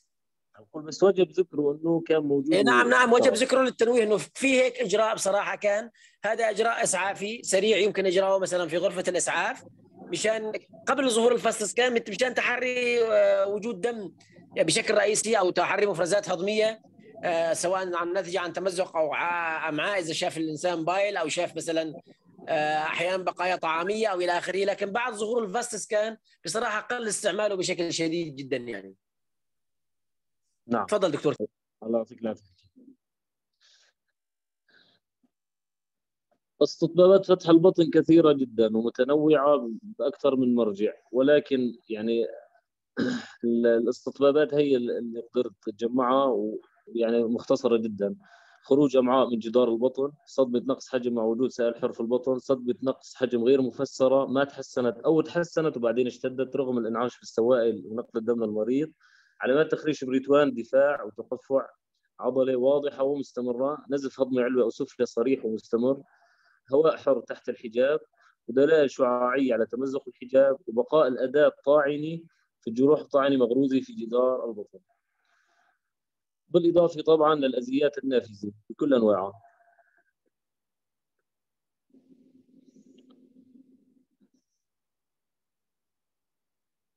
أقول بس وجب ذكره إنه كان موجود إيه نعم نعم وجب ذكره للتنويه إنه في هيك إجراء بصراحة كان. هذا إجراء اسعافي سريع يمكن اجراءه مثلا في غرفة الإسعاف مشان قبل ظهور الفصل كان مشان تحري وجود دم بشكل رئيسي أو تحري مفرزات هضمية سواء عن ناتجه عن تمزق أو امعاء إذا شاف الإنسان بايل أو شاف مثلا أحيانا بقايا طعامية أو إلى آخره. لكن بعد ظهور الفاست كان بصراحة قل استعماله بشكل شديد جدا يعني. نعم. تفضل دكتور. الله يعطيك العافية. استطبابات فتح البطن كثيرة جدا ومتنوعة بأكثر من مرجع ولكن يعني الاستطبابات هي اللي قدرت تجمعها ويعني مختصرة جدا. خروج أمعاء من جدار البطن صدمة نقص حجم مع وجود سائل حر في البطن صدمة نقص حجم غير مفسرة ما تحسنت أو تحسنت وبعدين اشتدت رغم الإنعاش في السوائل ونقل الدم للمريض علامات تخريش بريتوان دفاع وتقفع عضلة واضحة ومستمرة. نزف هضمي علوي أو سفلي صريح ومستمر. هواء حر تحت الحجاب ودلائل شعاعية على تمزق الحجاب وبقاء الأداء الطاعني في الجروح الطاعني مغروزي في جدار البطن. بالإضافة طبعا للأزيات النافذة بكل أنواعها.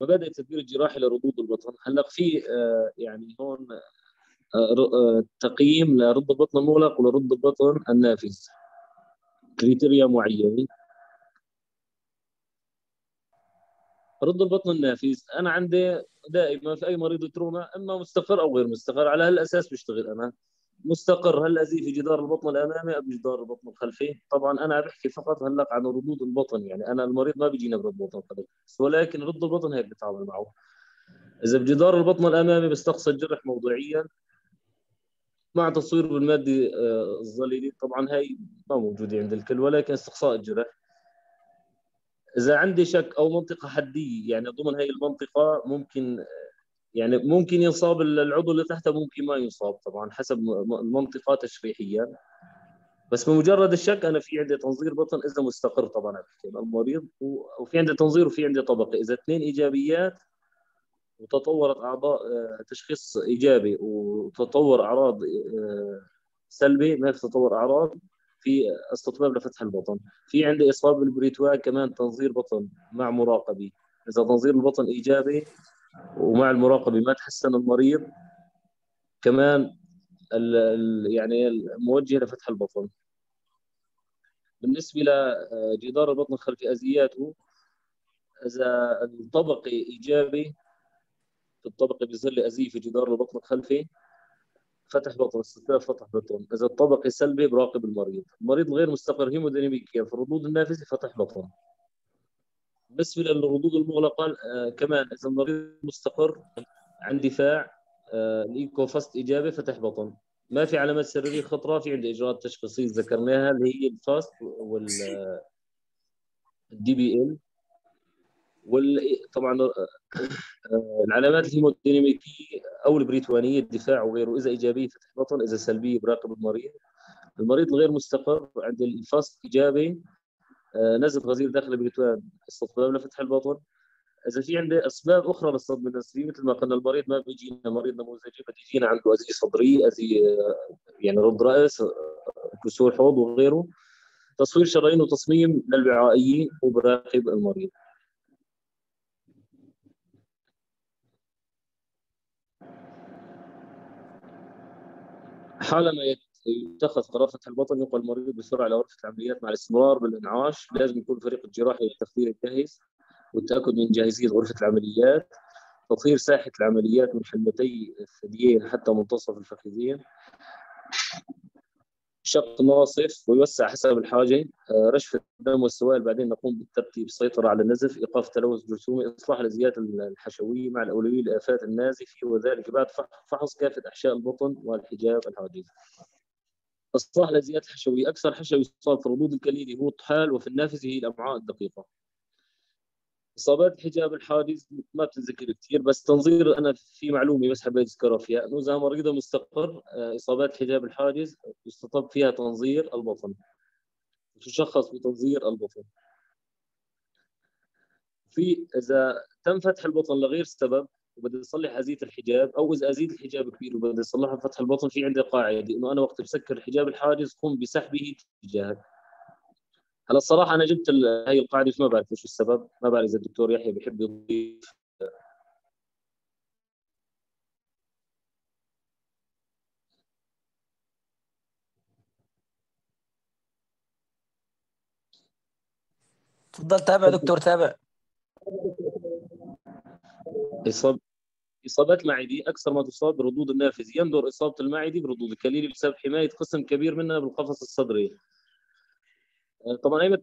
مبادئ التدبير الجراحي لردود البطن. هلأ في آه، يعني هون آه، آه، تقييم لرد البطن المغلق ولرد البطن النافذ. criteria معينة. رض البطن النافذ. أنا عندي دائما في أي مريض trauma إما مستقر أو غير مستقر على هالأساس بشتغل أنا. مستقر. هل ازي في جدار البطن الأمامي أم جدار البطن الخلفي؟ طبعا أنا بحكي فقط هلا عن رضوض البطن يعني أنا المريض ما بيجينا برض بطن خلفي ولكن رض البطن هيك بتعامل معه. إذا بجدار البطن الأمامي بستقصى الجرح موضوعيا مع تصوير بالمادة آه، الظليلي طبعا هي ما موجودة عند الكل ولكن استقصاء الجرح. إذا عندي شك أو منطقة حدية يعني ضمن هي المنطقة ممكن يعني ممكن ينصاب العضو اللي تحته ممكن ما ينصاب طبعا حسب المنطقة تشريحيا. بس بمجرد الشك أنا في عندي تنظير بطن إذا مستقر طبعا المريض وفي عندي تنظير وفي عندي طبقة. إذا اثنين إيجابيات وتطورت أعضاء آه، تشخيص إيجابي وتطور أعراض آه، سلبي ما في تطور أعراض في استطباب لفتح البطن. في عندي إصابة بالبريتوان كمان تنظير بطن مع مراقبه إذا تنظير البطن إيجابي ومع المراقبة ما تحسن المريض. كمان ال يعني موجه لفتح البطن. بالنسبة لجدار البطن الخلفي ازياته إذا الطبقي إيجابي في الطبقي بيظل أذيه في جدار البطن الخلفي فتح بطن استثناء فتح بطن. إذا الطبقي سلبي براقب المريض. المريض غير مستقر هيموديناميكيا في الرضوض النافذة فتح بطن. بالنسبة للرضوض المغلقه آه كمان إذا المريض مستقر عنده دفاع آه الايكو FAST إيجابي فتح بطن. ما في علامات سريريه خطرة في عندي إجراءات تشخيصية ذكرناها اللي هي ال FAST وال ال DPL. وطبعا آه، العلامات الهيموديناميكية أو البريتوانية الدفاع وغيره إذا إيجابية فتح بطن إذا سلبية براقب المريض. المريض الغير مستقر عنده ال FAST إيجابي آه، نزف غزير داخل البريتوان استطباب لفتح البطن إذا في عنده أسباب أخرى للصدمه النزفيه مثل ما قلنا المريض ما بيجينا مريض نموذجي بيجينا عنده أذيه صدرية أذيه آه، يعني رض رأس كسور حوض وغيره. تصوير شرايين وتصميم للوعائيه وبراقب المريض. حالما يتخذ فتح البطن ينقل المريض بسرعة إلى غرفه العمليات مع الاستمرار بالانعاش. لازم يكون فريق الجراحه والتخدير الجاهز والتأكد من جاهزية غرفة العمليات. تطهير ساحة العمليات من حلتي الثديين حتى منتصف الفخذين شق ناصف ويوسع حسب الحاجة. آه، رشف الدم والسوائل. بعدين نقوم بالترتيب. السيطره على النزف إيقاف تلوث جرثومي إصلاح الأزيات الحشوية مع الأولوية لآفات النازفه وذلك بعد فحص كافة أحشاء البطن والحجاب الحاجز اصلاح الازيات الحشويه أكثر حشو يصاب في الردود الكليلي هو الطحال وفي النافذة هي الأمعاء الدقيقة. إصابات الحجاب الحادث ما بتنذكر كثير بس تنظير أنا في معلومة بس حبيت أذكرها فيها إنه إذا مريضة مستقر آه، إصابات الحجاب الحاجز يستطب فيها تنظير البطن. تشخص بتنظير البطن. في إذا تم فتح البطن لغير سبب وبدي أصلح أزيد الحجاب أو إذا أزيد الحجاب كبير وبدي اصلحها بفتح البطن في عندي قاعدة إنه أنا وقت بسكر الحجاب الحاجز قم بسحبه تجاهك هلأ الصراحة أنا جبت هاي القاعدة ما بعرف إيش السبب ما بعرف إذا الدكتور يحيى بيحب يضيف. تفضل تابع دكتور تابع. إصاب إصابات معدي أكثر ما تصاب بردود النافذ يندر إصابة المعدي بردود الكليل بسبب حماية قسم كبير منها بالقفص الصدري. طبعا أيمت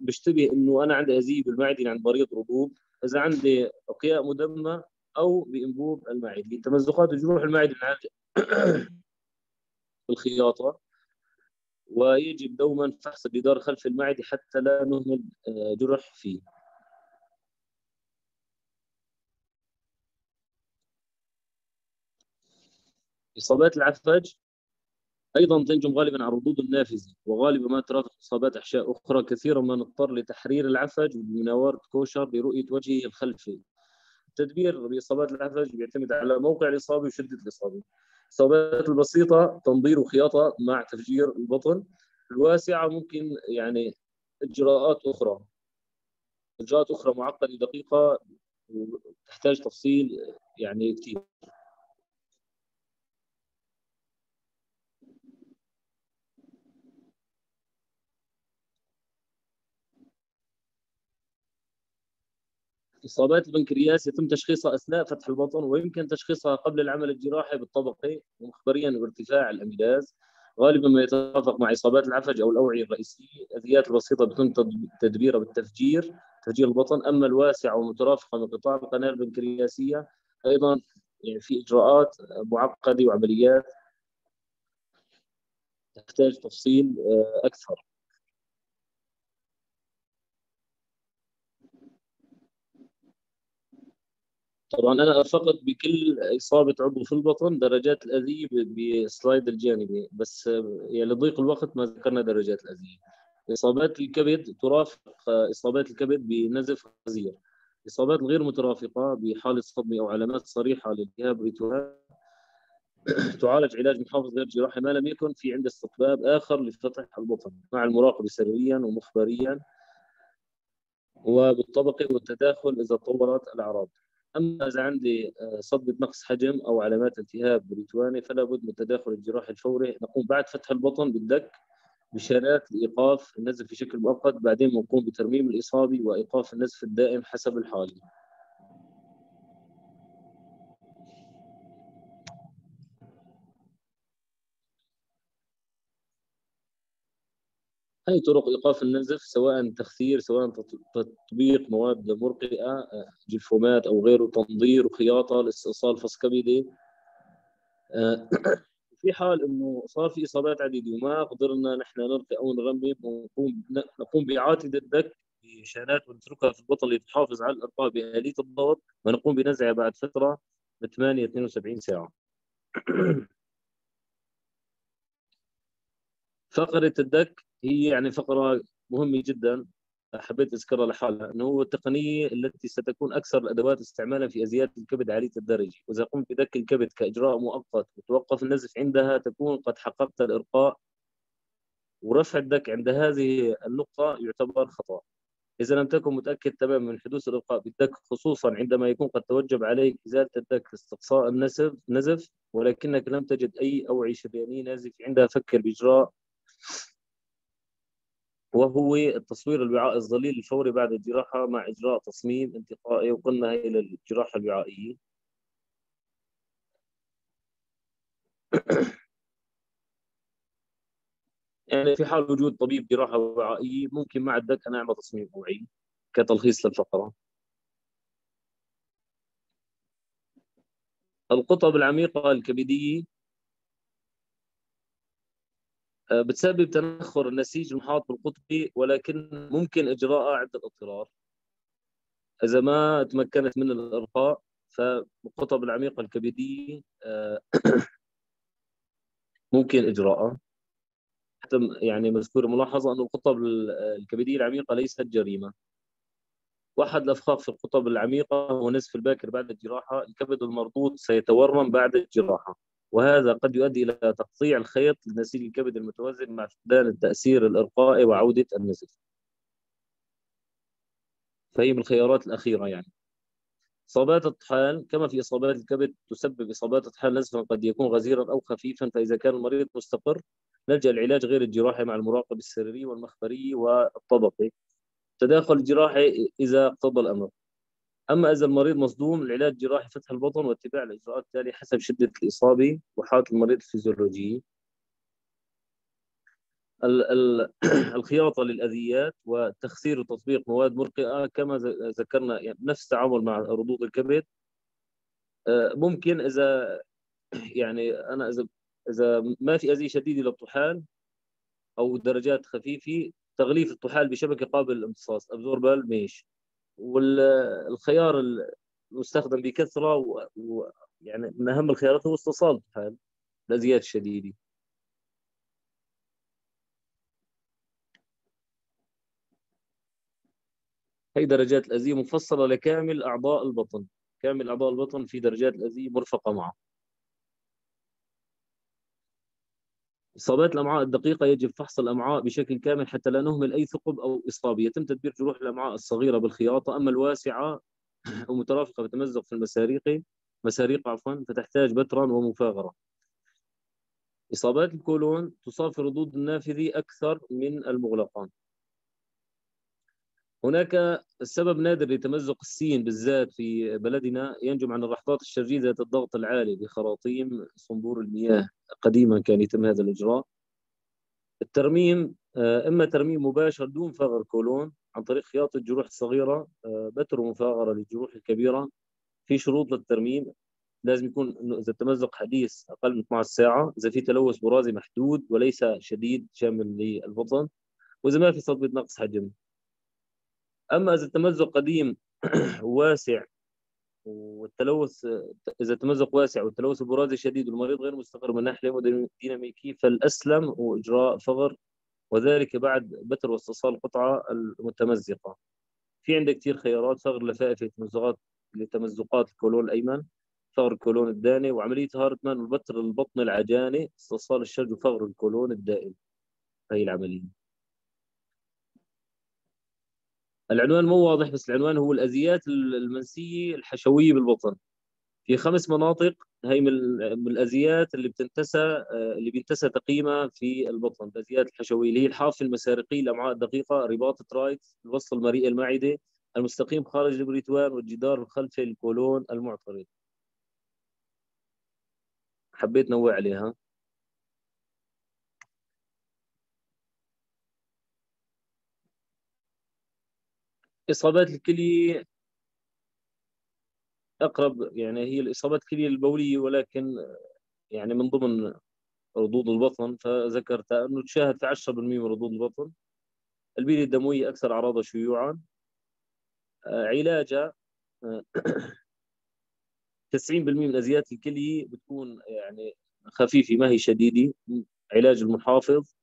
بيشتبه إنه أنا عندي ازيه بالمعده عند مريض رطوب إذا عندي أقياء مدمه أو بإنبوب المعده تمزقات جروح المعده الخياطة ويجب دوما فحص الجدار خلف المعدة حتى لا نهمل آه، جرح فيه. إصابات العفج أيضا تنجم غالبا عن ردود النافذة وغالبا ما ترافق إصابات أحشاء أخرى كثيرا ما نضطر لتحرير العفج بمناورة كوشر لرؤية وجهه الخلفي. التدبير بإصابات العفج بيعتمد على موقع الإصابة وشدة الإصابة. الإصابات البسيطة تنظير وخياطة مع تفجير البطن. الواسعة ممكن يعني إجراءات أخرى. إجراءات أخرى معقدة دقيقة وتحتاج تفصيل يعني كثير إصابات البنكرياس يتم تشخيصها أثناء فتح البطن ويمكن تشخيصها قبل العمل الجراحي بالطبقي ومخبريا بارتفاع الأميلاز غالبا ما يتوافق مع إصابات العفج أو الأوعية الرئيسية. الأذيات البسيطة بتم تدبيرها بالتفجير تفجير البطن. أما الواسعة ومترافقة من قطاع القناة البنكرياسية أيضا يعني في إجراءات معقدة وعمليات تحتاج تفصيل آه، أكثر. طبعا أنا ارفقت بكل إصابة عضو في البطن درجات الأذية بسلايد الجانبي بس يعني لضيق الوقت ما ذكرنا درجات الأذية. إصابات الكبد ترافق إصابات الكبد بنزف غزير الاصابات الغير مترافقة بحالة صدمة أو علامات صريحة لالتهاب تعالج علاج محافظ غير جراحي ما لم يكن في عند استطباب آخر لفتح البطن مع المراقبة سريريا ومخبريا وبالطبق والتداخل إذا تطورت الأعراض. أما إذا عندي آه، صدمه نقص حجم أو علامات التهاب بريتواني فلا بد من التداخل الجراحي الفوري. نقوم بعد فتح البطن بالدك بشارات لإيقاف النزف بشكل مؤقت بعدين بنقوم بترميم الإصابة وإيقاف النزف الدائم حسب الحالة. هي طرق إيقاف النزف سواء تخثير سواء تطبيق مواد مرقئة جلفومات أو غيره تنظير وخياطه لاستئصال فص كبدي آه، في حال إنه صار في إصابات عديدة وما قدرنا نحن نرقي أو نرمم ونقوم نقوم بإعادة الدك بشانات ونتركها في البطن لتحافظ على الإرقاء بآلية الضغط ونقوم بنزعها بعد فترة ب 8 72 ساعة. فقرة الدك هي يعني فقرة مهمة جدا حبيت أذكرها لحالها إنه هو التقنية التي ستكون أكثر الأدوات استعمالا في أزياد الكبد عالية الدرجة، وإذا قمت بدك الكبد كإجراء مؤقت وتوقف النزف عندها تكون قد حققت الإرقاء ورفع الدك عند هذه النقطة يعتبر خطأ. إذا لم تكن متأكد تماما من حدوث الإرقاء بالدك خصوصا عندما يكون قد توجب عليك إزالة الدك لاستقصاء النزف نزف ولكنك لم تجد أي أوعية شريانية نازف عندها فكر بإجراء وهو التصوير الوعاء الظليل الفوري بعد الجراحة مع إجراء تصميم انتقائي وقلنا هي للجراحة الوعائية يعني في حال وجود طبيب جراحة وعائية ممكن مع الدك أنا أعمل تصميم أوعي كتلخيص للفقرة. القطب العميقة الكبدية آه، بتسبب تنخر النسيج المحاط بالقطبي ولكن ممكن اجراءها عند الاضطرار إذا ما تمكنت من الارخاء فالقطب العميقه الكبديه آه، ممكن اجراءها حتى يعني مذكور ملاحظة انه القطب الكبديه العميقة ليست جريمة. واحد الأفخاخ في القطب العميقة هو نزف الباكر بعد الجراحة. الكبد المردود سيتورم بعد الجراحة. وهذا قد يؤدي إلى تقطيع الخيط لنسيج الكبد المتوازن مع فقدان التأثير الإرقائي وعودة النزف فهي من الخيارات الأخيرة يعني. إصابات الطحال كما في إصابات الكبد تسبب إصابات الطحال نزفا قد يكون غزيرا أو خفيفا فإذا كان المريض مستقر نلجأ العلاج غير الجراحي مع المراقبة السريري والمخبري والطبقي. التداخل الجراحي إذا اقتضى الأمر. أما إذا المريض مصدوم العلاج الجراحي فتح البطن واتباع الإجراءات التالية حسب شدة الإصابة وحالة المريض الفيزيولوجية. الخياطة للأذيات وتخسير وتطبيق مواد مرقئة كما ذكرنا يعني نفس التعامل مع ردود الكبد. آه، ممكن إذا يعني أنا إذا إذا ما في أذية شديدة للطحال أو درجات خفيفة تغليف الطحال بشبكة قابلة للامتصاص. ابزوربال ميش والخيار المستخدم بكثرة ويعني من أهم الخيارات هو استصال الطحال الازيات الشديده هي درجات الأذية مفصلة لكامل أعضاء البطن. كامل أعضاء البطن في درجات الأذية مرفقة معه. إصابات الأمعاء الدقيقة يجب فحص الأمعاء بشكل كامل حتى لا نهمل أي ثقب أو إصابة. يتم تدبير جروح الأمعاء الصغيرة بالخياطة. أما الواسعة ومترافقة بتمزق في المساريق مساريق عفوا فتحتاج بترا ومفاغرة. إصابات الكولون تصاب في ردود النافذة أكثر من المغلقان. هناك سبب نادر لتمزق السين بالذات في بلدنا ينجم عن الرحضات الشرجية ذات الضغط العالي بخراطيم صنبور المياه قديما كان يتم هذا الإجراء الترميم آه، إما ترميم مباشر دون فغر كولون عن طريق خياطة الجروح الصغيرة آه، بتر ومفاغرة للجروح الكبيرة في شروط للترميم لازم يكون إذا التمزق حديث أقل من 12 ساعة، إذا في تلوث برازي محدود وليس شديد شامل للبطن، وإذا ما في صدمه نقص حجم. أما إذا التمزق قديم واسع والتلوث إذا التمزق واسع والتلوث البرازي شديد والمريض غير مستقر من ناحية ديناميكيه فالأسلم هو اجراء فغر وذلك بعد بتر واستئصال القطعه المتمزقة. في عندك كثير خيارات فغر لفائف لتمزقات لتمزقات الكولون الأيمن فغر الكولون الداني وعملية هارتمان وبتر البطن العجاني استئصال الشرج وفغر الكولون الدائم. هي العملية. العنوان مو واضح بس العنوان هو الأذيات المنسية الحشوية بالبطن في خمس مناطق هي من الأذيات اللي بتنتسى آه، اللي بينتسى تقييمها في البطن الأذيات الحشوية اللي هي الحافة المسارقية الامعاء الدقيقه رباط ترايت الوصل المريء المعدة المستقيم خارج البريتوان والجدار الخلفي الكولون المعترض. حبيت نوع عليها. إصابات الكلي أقرب يعني هي الإصابات الكلية البولية ولكن يعني من ضمن ردود البطن فذكرت أنه تشاهد في 10% من ردود البطن. البيلة الدموية أكثر أعراضها شيوعا. آه، علاجها 90% من أزيات الكلي بتكون يعني خفيفة ما هي شديدة. علاج المحافظ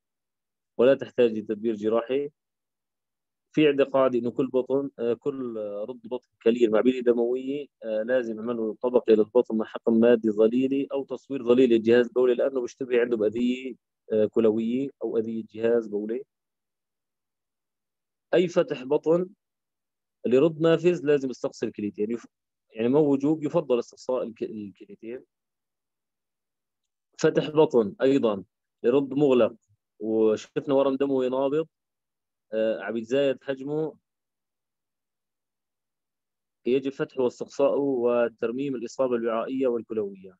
ولا تحتاج لتدبير جراحي. في قاعدة إنه كل بطن آه، كل رد بطن كليل مع بليه دمويه آه، لازم يعملوا طبقة للبطن مع حقن مادي ظليلي أو تصوير ظليلي للجهاز البولي لأنه بيشتبه عنده بأذية آه، كلوية أو أذية جهاز بولي أي فتح بطن اللي رد نافذ لازم يستقصي الكليتين يعني, مو وجوب يفضل استقصاء الكليتين. فتح بطن أيضا يرد مغلق وشفنا ورم دموي نابض. آه، عم يتزايد حجمه يجب فتحه واستقصاؤه وترميم الإصابة الوعائية والكلوية.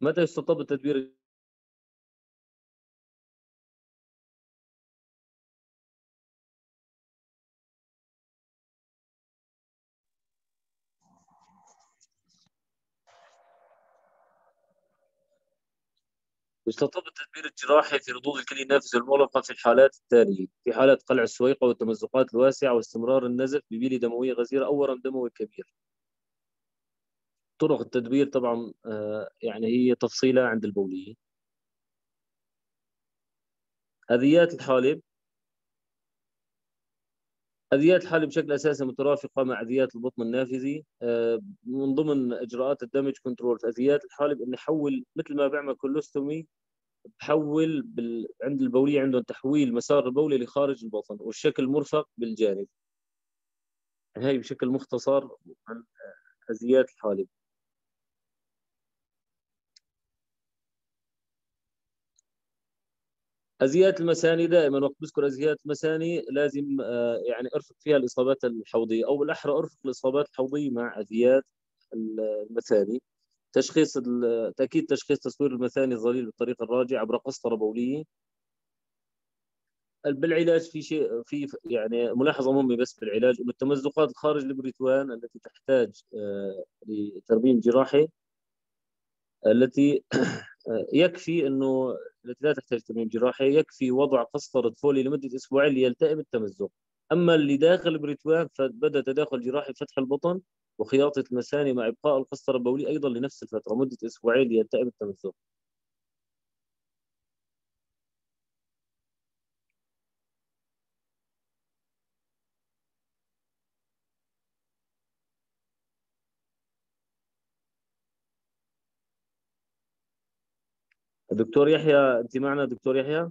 متى يستطب التدبير يستطيع التدبير الجراحي في ردود الكلى النافذة المغلقة في الحالات التالية في حالة قلع السويقة والتمزقات الواسعة واستمرار النزف ببيلة دموية غزيرة أو ورم دموي كبير. طرق التدبير طبعا آه، يعني هي تفصيلة عند البولية أذيات الحالب أذيات الحالب بشكل أساسي مترافقة مع أذيات البطن النافذي آه، من ضمن إجراءات ال damage control. في أذيات الحالب أن نحول مثل ما بيعمل colostomy بحول بال... عند البولية عندهم تحويل مسار البولي لخارج البطن والشكل مرفق بالجانب. هاي بشكل مختصر عن أذيات الحالب أزيات المثاني دائما وقت بذكر أزيات المثاني لازم آه، يعني أرفق فيها الإصابات الحوضية أو بالأحرى أرفق الإصابات الحوضية مع أزيات المثاني تشخيص تأكيد تشخيص تصوير المثاني الظليل بالطريقة الراجعه عبر قسطرة بولية. بالعلاج في شيء في يعني ملاحظه مهمه بس بالعلاج انه التمزقات خارج البريتوان التي تحتاج آه، لترميم جراحي. التي يكفي إنه التي لا تحتاج ترميم جراحي يكفي وضع قسطرة فولي لمدة أسبوعين ليلتئم التمزق. أما اللي داخل بريتوان فبدها تداخل جراحي فتح البطن وخياطة المثانة مع إبقاء القسطرة البولية أيضا لنفس الفترة مدة أسبوعين ليلتئم التمزق. دكتور يحيى أنت معنا دكتور يحيى؟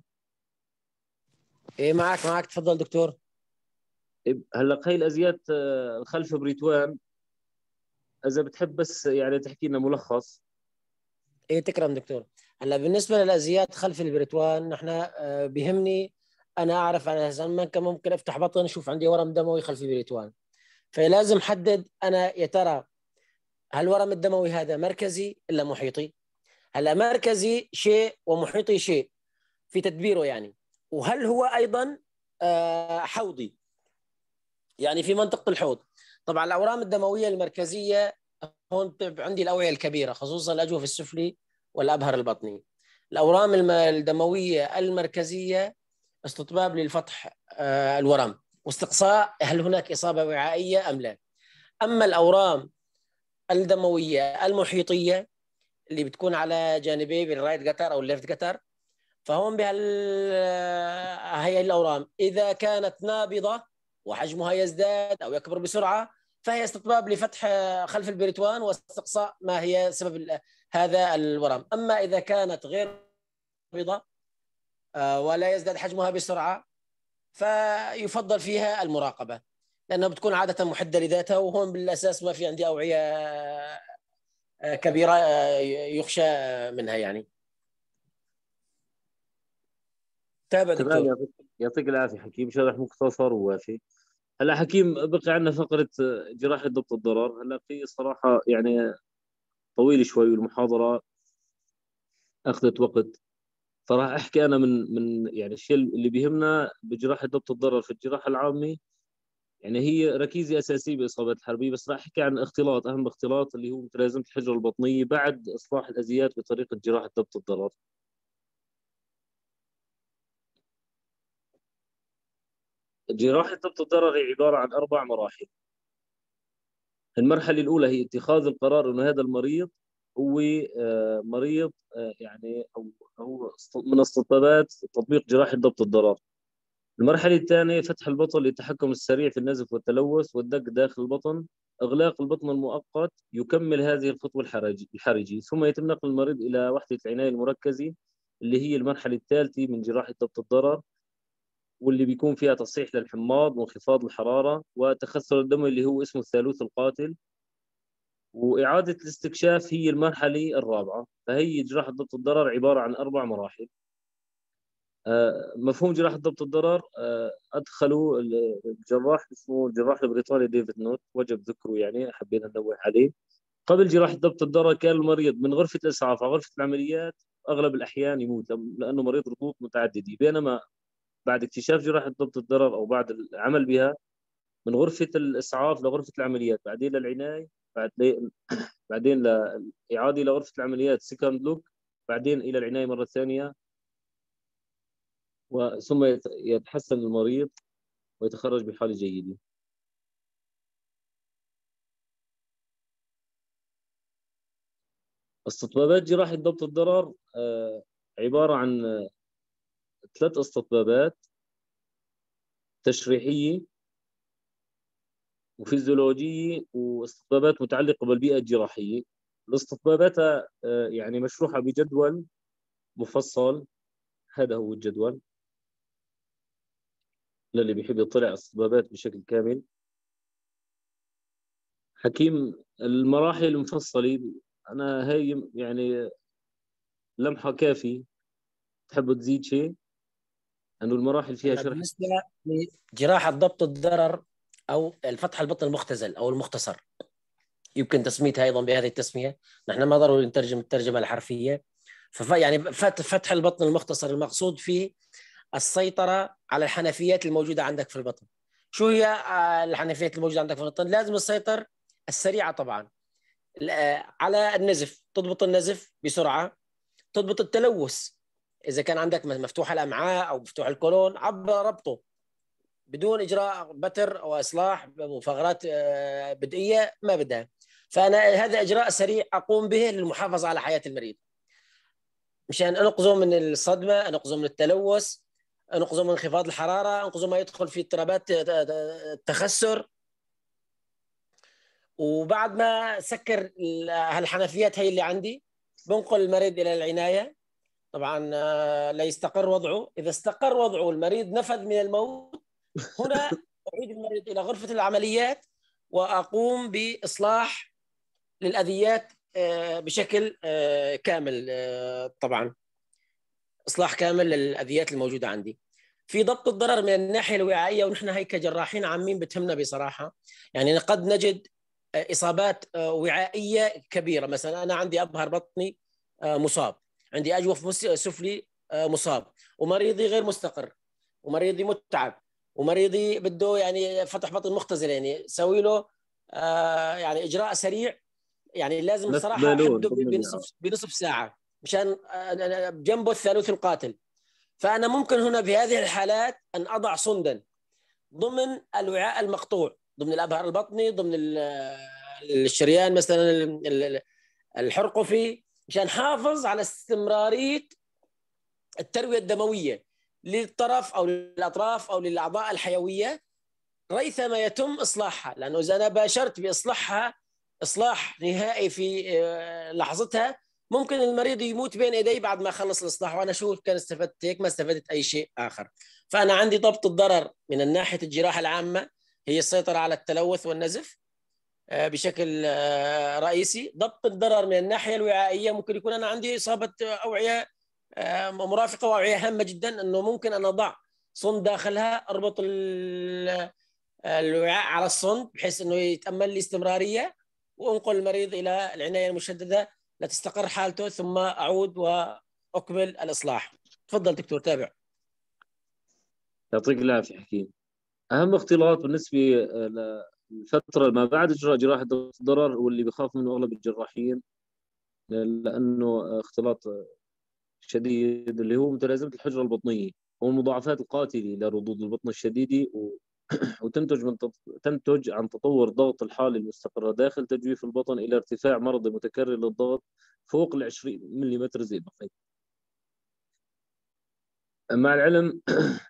إيه معك معك. تفضل دكتور. هلأ هي الازيات آه، الخلف بريتوان. إذا بتحب بس يعني تحكي لنا ملخص. إيه تكرم دكتور. هلأ بالنسبة للأزيات خلف البريتوان نحن آه، بيهمني أنا أعرف أنا زمان كان ممكن أفتح بطن أشوف عندي ورم دموي خلف البريتوان. فلازم أحدد أنا يا ترى هل الورم الدموي هذا مركزي إلا محيطي؟ هلا مركزي شيء ومحيطي شيء في تدبيره يعني. وهل هو أيضا آه، حوضي؟ يعني في منطقة الحوض. طبعا الأورام الدموية المركزية هون عندي الأوعية الكبيرة خصوصا الأجوف السفلي والأبهر البطني. الأورام الدموية المركزية استطباب للفتح آه، الورم. واستقصاء هل هناك إصابة وعائية أم لا؟ أما الأورام الدموية المحيطية اللي بتكون على جانبي بال right gutter أو ال left gutter فهون بهال هي الأورام. إذا كانت نابضة وحجمها يزداد أو يكبر بسرعة فهي استطباب لفتح خلف البريتوان واستقصاء ما هي سبب هذا الورم. أما إذا كانت غير نابضة آه، ولا يزداد حجمها بسرعة فيفضل فيها المراقبة لأنها بتكون عادة محده لذاتها وهون بالأساس ما في عندي أوعية كبيرة آه، يخشى منها يعني. تابع دكتور. يعطيك العافية حكيم شرح مختصر ووافي. هلا حكيم بقي عندنا فقرة جراحه ضبط الضرر. هلا في صراحة يعني طويل شوي والمحاضرة أخذت وقت. فراح أحكي أنا من من يعني الشيء اللي بيهمنا بجراحه ضبط الضرر في الجراحه العامه يعني هي ركيزة أساسية باصابات الحربية بس راح أحكي عن اختلاط أهم اختلاط اللي هو متلازمه الحجره البطنية بعد إصلاح الأزيات بطريقة جراحه ضبط الضرر جراحه ضبط الضرر هي عبارة عن أربع مراحل. المرحلة الأولى هي اتخاذ القرار إنه هذا المريض هو آه، مريض آه، يعني أو هو من استطابات تطبيق جراحه ضبط الضرر المرحلة الثانية فتح البطن للتحكم السريع في النزف والتلوث والدق داخل البطن. إغلاق البطن المؤقت يكمل هذه الخطوة الحرجي. ثم يتم نقل المريض إلى وحدة العناية المركزة اللي هي المرحلة الثالثة من جراحة ضبط الضرر واللي بيكون فيها تصحيح للحماض وانخفاض الحرارة وتخثر الدم اللي هو اسمه الثالوث القاتل. وإعادة الاستكشاف هي المرحلة الرابعة. فهي جراحة ضبط الضرر عبارة عن أربع مراحل. مفهوم جراحة ضبط الضرر آه، أدخلوا الجراح اسمه الجراح البريطاني ديفيد نوت وجب ذكره يعني حبينا ننوه عليه. قبل جراحة ضبط الضرر كان المريض من غرفة الإسعاف على غرفة العمليات أغلب الأحيان يموت لأنه مريض رطوب متعددة بينما بعد اكتشاف جراحة ضبط الضرر أو بعد العمل بها من غرفة الإسعاف لغرفة العمليات بعدين للعناية بعد بعدين لإعادة لغرفة العمليات سكند لوك بعدين إلى العناية مرة ثانية. ثم يتحسن المريض ويتخرج بحالة جيدة. استطبابات جراحة ضبط الضرر آه، عبارة عن ثلاث استطبابات تشريحية وفيزيولوجية واستطبابات متعلقة بالبيئة الجراحية. الاستطبابات آه، يعني مشروحة بجدول مفصل. هذا هو الجدول. للي بيحب يطلع على السبابات بشكل كامل. حكيم المراحل المفصلة أنا هي يعني لمحة كافي تحب تزيد شيء؟ أنه المراحل فيها شرح. بالنسبة لجراحة ضبط الضرر أو الفتح البطن المختزل أو المختصر. يمكن تسميتها أيضا بهذه التسمية. نحن ما ضروري نترجم الترجمة الحرفية. فف يعني فتح البطن المختصر المقصود فيه السيطرة على الحنفيات الموجودة عندك في البطن. شو هي آه، الحنفيات الموجودة عندك في البطن؟ لازم تسيطر السريعة طبعا. على النزف تضبط النزف بسرعة تضبط التلوث. إذا كان عندك مفتوح الأمعاء أو مفتوح الكولون عب ربطه. بدون إجراء بتر أو إصلاح وفقرات آه، بدئية ما بدها. فأنا هذا إجراء سريع أقوم به للمحافظة على حياة المريض. مشان أنقذه من الصدمة أنقذه من التلوث انقذه من انخفاض الحرارة انقذه ما يدخل في اضطرابات التخسر. وبعد ما سكر هالحنفيات هي اللي عندي بنقل المريض إلى العناية. طبعا آه، لا يستقر وضعه. إذا استقر وضعه المريض نفذ من الموت هنا أعيد المريض إلى غرفة العمليات وأقوم بإصلاح للأذيات آه، بشكل آه، كامل. طبعا. إصلاح كامل للأذيات الموجودة عندي. في ضبط الضرر من الناحية الوعائية ونحن هيك كجراحين عامين بتهمنا بصراحة. يعني قد نجد إصابات وعائية كبيرة. مثلا أنا عندي أبهر بطني مصاب. عندي أجوف سفلي مصاب. ومريضي غير مستقر. ومريضي متعب. ومريضي بده يعني فتح بطن مختزل. يعني سوي له يعني إجراء سريع. يعني لازم صراحة بنصف بنصف ساعة. مشان جنبه الثالوث القاتل. فأنا ممكن هنا بهذه الحالات أن أضع صندا ضمن الوعاء المقطوع ضمن الأبهر البطني ضمن الشريان مثلا الحرقفي مشان حافظ على استمرارية التروية الدموية للطرف أو للأطراف أو للأعضاء الحيوية ريثما يتم إصلاحها لأنه إذا أنا باشرت بإصلاحها إصلاح نهائي في آه، لحظتها ممكن المريض يموت بين ايدي بعد ما خلص الإصلاح وأنا شو كان استفدت هيك؟ ما استفدت أي شيء آخر. فأنا عندي ضبط الضرر من ناحية الجراحة العامة هي السيطرة على التلوث والنزف آه، بشكل آه، رئيسي. ضبط الضرر من الناحية الوعائية ممكن يكون أنا عندي إصابة أوعية آه، مرافقة وأوعية هامة جدا إنه ممكن ان أضع صند داخلها أربط الوعاء على الصند بحيث إنه يتأمل لي استمرارية وأنقل المريض إلى العناية المشددة. لتستقر حالته ثم أعود وأكمل الإصلاح. تفضل دكتور تابع. يعطيك العافية حكيم. أهم اختلاط بالنسبة الفترة ما بعد إجراء جراحه الضرر واللي بخاف منه أغلب الجراحين لأنه اختلاط شديد اللي هو متلازمة الحجرة البطنية. والمضاعفات القاتلة لردود البطن الشديدة. وتنتج من تنتج عن تطور ضغط الحالة المستقرة داخل تجويف البطن إلى ارتفاع مرضي متكرر للضغط فوق ال 20 ملم زئبقي. مع العلم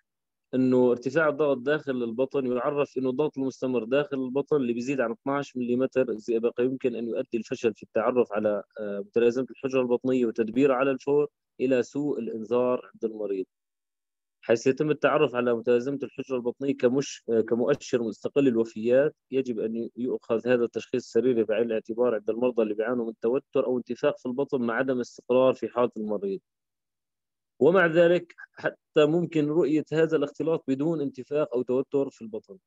إنه ارتفاع الضغط داخل البطن يعرف إنه الضغط المستمر داخل البطن اللي بيزيد عن 12 ملم زئبقي يمكن أن يؤدي الفشل في التعرف على آه، متلازمة الحجرة البطنية وتدبيرها على الفور إلى سوء الإنذار عند المريض. حيث يتم التعرف على متلازمة الحجرة البطنية كمش كمؤشر مستقل للوفيات يجب أن يؤخذ هذا التشخيص السريري بعين الاعتبار عند المرضى اللي بيعانوا من توتر أو انتفاخ في البطن مع عدم استقرار في حالة المريض. ومع ذلك حتى ممكن رؤية هذا الاختلاط بدون انتفاخ أو توتر في البطن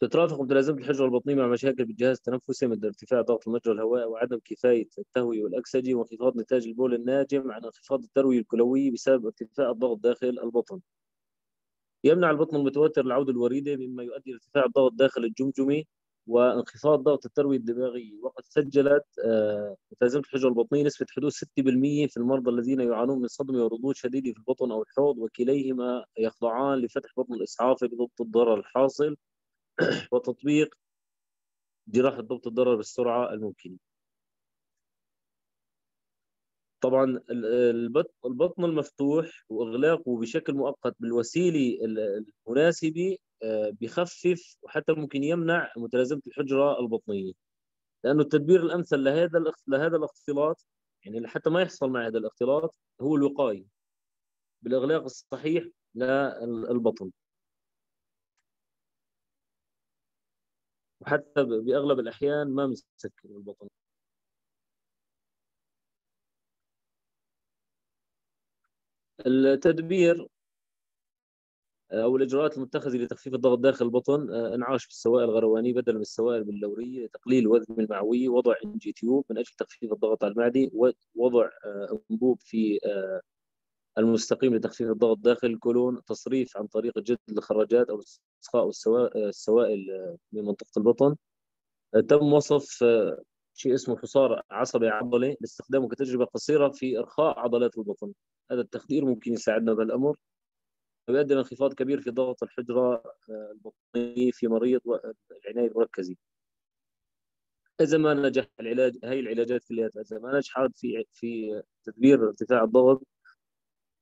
تترافق متلازمة الحجرة البطنية مع مشاكل بالجهاز التنفسي مثل ارتفاع ضغط المجرى الهوائي وعدم كفاية التهوية والأكسجة وانخفاض نتاج البول الناجم عن انخفاض التروية الكلوية بسبب ارتفاع الضغط داخل البطن. يمنع البطن المتوتر العودة الوريدة مما يؤدي لارتفاع الضغط داخل الجمجمة وانخفاض ضغط الترويه الدماغيه وقد سجلت آه، متلازمه الحجره البطنيه نسبة حدوث 6% في المرضى الذين يعانون من صدمة وردود شديدة في البطن أو الحوض وكليهما يخضعان لفتح بطن الاسعافي بضبط الضرر الحاصل. وتطبيق جراحة ضبط الضرر بالسرعة الممكنة. طبعا البطن المفتوح وإغلاقه بشكل مؤقت بالوسيلة المناسبة آه، بخفف وحتى ممكن يمنع متلازمة الحجرة البطنية لأنه التدبير الأمثل لهذا لهذا الاختلاط يعني لحتى ما يحصل مع هذا الاختلاط هو الوقاية بالإغلاق الصحيح للبطن وحتى بأغلب الأحيان ما مسكر البطن التدبير أو الإجراءات المتخذة لتخفيف الضغط داخل البطن آه، انعاش بالسوائل الغروانية بدلا من السوائل البلوريه تقليل الوزن المعوي وضع ان جي تيوب من أجل تخفيف الضغط على المعده وضع آه، أنبوب في آه، المستقيم لتخفيف الضغط داخل الكولون تصريف عن طريق الجد للخراجات أو استسقاء السوائل من منطقة البطن. تم وصف شيء اسمه حصار عصبي عضلي لاستخدامه كتجربة قصيرة في إرخاء عضلات البطن. هذا التخدير ممكن يساعدنا بهالأمر ويؤدي لانخفاض كبير في ضغط الحجرة البطنية في مريض العناية المركزي. إذا ما نجح العلاج هاي العلاجات كلها إذا ما نجحت في في تدبير ارتفاع الضغط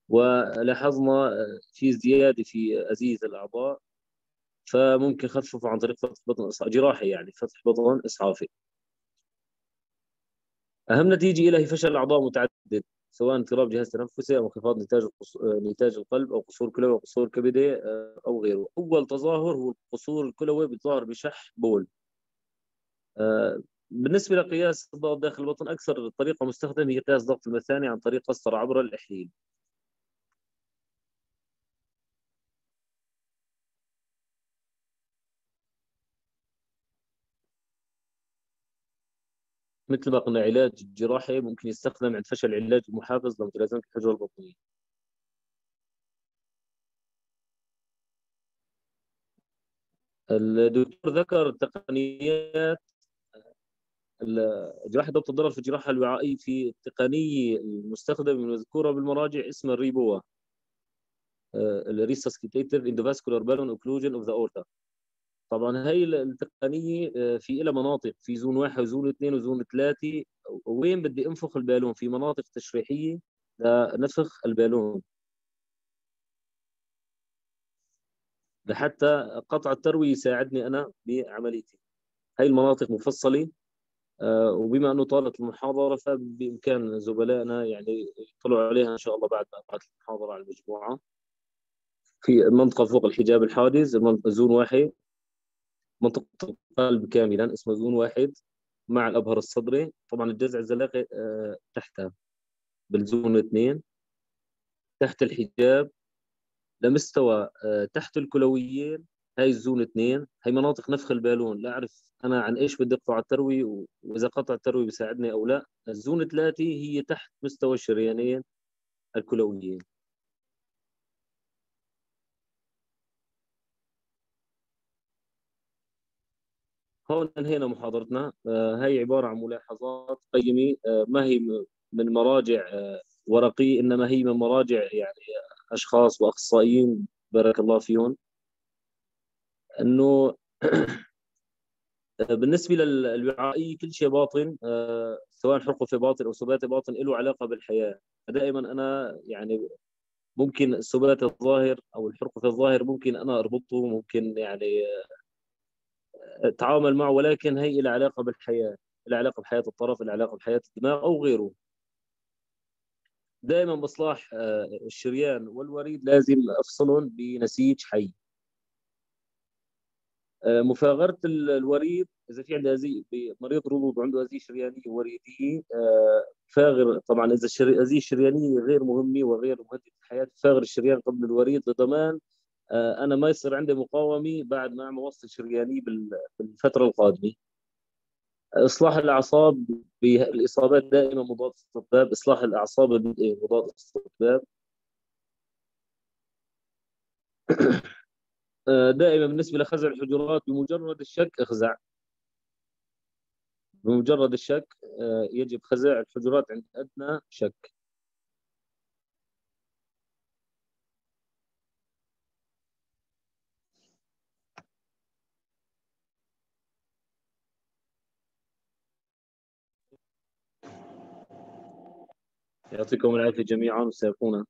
ولاحظنا في زيادة في أزيز الأعضاء فممكن خففه عن طريق فتح بطن جراحي يعني فتح بطن إسعافي أهم نتيجة له هي فشل الأعضاء متعدد سواء اضطراب جهاز تنفسي أو انخفاض نتاج نتاج القلب أو قصور كلوي أو قصور كبدي آه، أو غيره. أول تظاهر هو القصور الكلوي بيتظاهر بشح بول. آه، بالنسبة لقياس الضغط داخل البطن أكثر طريقة مستخدمة هي قياس ضغط المثاني عن طريق قسطره عبر الإحليل. مثل ما قلنا علاج جراحي ممكن يستخدم عند فشل العلاج المحافظ لمتلازمة الحجرة البطنية الدكتور ذكر تقنيات جراحة ضبط الضرر في الجراحة الوعائية في التقنية المستخدمة المذكورة بالمراجع اسمها ال REBOA ال resuscitative endovascular balloon occlusion of the aorta طبعا هي التقنية آه، في لها مناطق في zone واحد و zone اثنين و zone ثلاثة. وين بدي أنفخ البالون؟ في مناطق تشريحية لنفخ البالون. لحتى قطع التروي يساعدني أنا بعمليتي. هاي المناطق مفصلة آه، وبما أنه طالت المحاضرة فبإمكان زملائنا يعني يطلعوا عليها إن شاء الله بعد ما انتهت المحاضرة على المجموعة. في منطقة فوق الحجاب الحاجز zone واحد. منطقة القلب كاملا اسمه zone واحد مع الأبهر الصدري. طبعا الجذع الزلاقي آه، تحتها بال zone اثنين. تحت الحجاب لمستوى آه، تحت الكلويين هاي ال zone اثنين. هاي مناطق نفخ البالون. لا أعرف أنا عن إيش بدي أقطع التروي وإذا قطع التروي بيساعدني أو لا. ال zone ثلاثة هي تحت مستوى الشريانين الكلويين. هون انهينا محاضرتنا. آه، هي عبارة عن ملاحظات. قيمه آه، ما هي من مراجع آه، ورقيه إنما هي من مراجع يعني أشخاص وأخصائيين بارك الله فيهم. إنه بالنسبة للوعائيه كل شيء باطن سواء حرقه في باطن أو سبات باطن له علاقة بالحياة. دائما أنا يعني ممكن السبات الظاهر أو الحرق في الظاهر ممكن أنا أربطه ممكن يعني تعامل معه ولكن هي بالحياة لها علاقة بحياة الطرف لها علاقة بحياة الدماغ أو غيره. دائما بصلاح آه، الشريان والوريد لازم افصلهم بنسيج حي. آه، مفاغرة الوريد إذا في عنده هزي مريض رضوض وعنده هزية شريانية وريدية آه، فاغر طبعا إذا الهزية الشريانية غير مهمة وغير مهددة الحياة فاغر الشريان قبل الوريد لضمان أنا ما يصير عندي مقاومة بعد ما أعمل وصل شرياني بالفترة القادمة. إصلاح الأعصاب بالاصابات دائما مضاد استطباب إصلاح الأعصاب مضاد استطباب آه، دائما بالنسبة لخزع الحجرات بمجرد الشك اخزع. بمجرد الشك آه، يجب خزع الحجرات عند أدنى شك. يعطيكم العافية جميعا وسيكون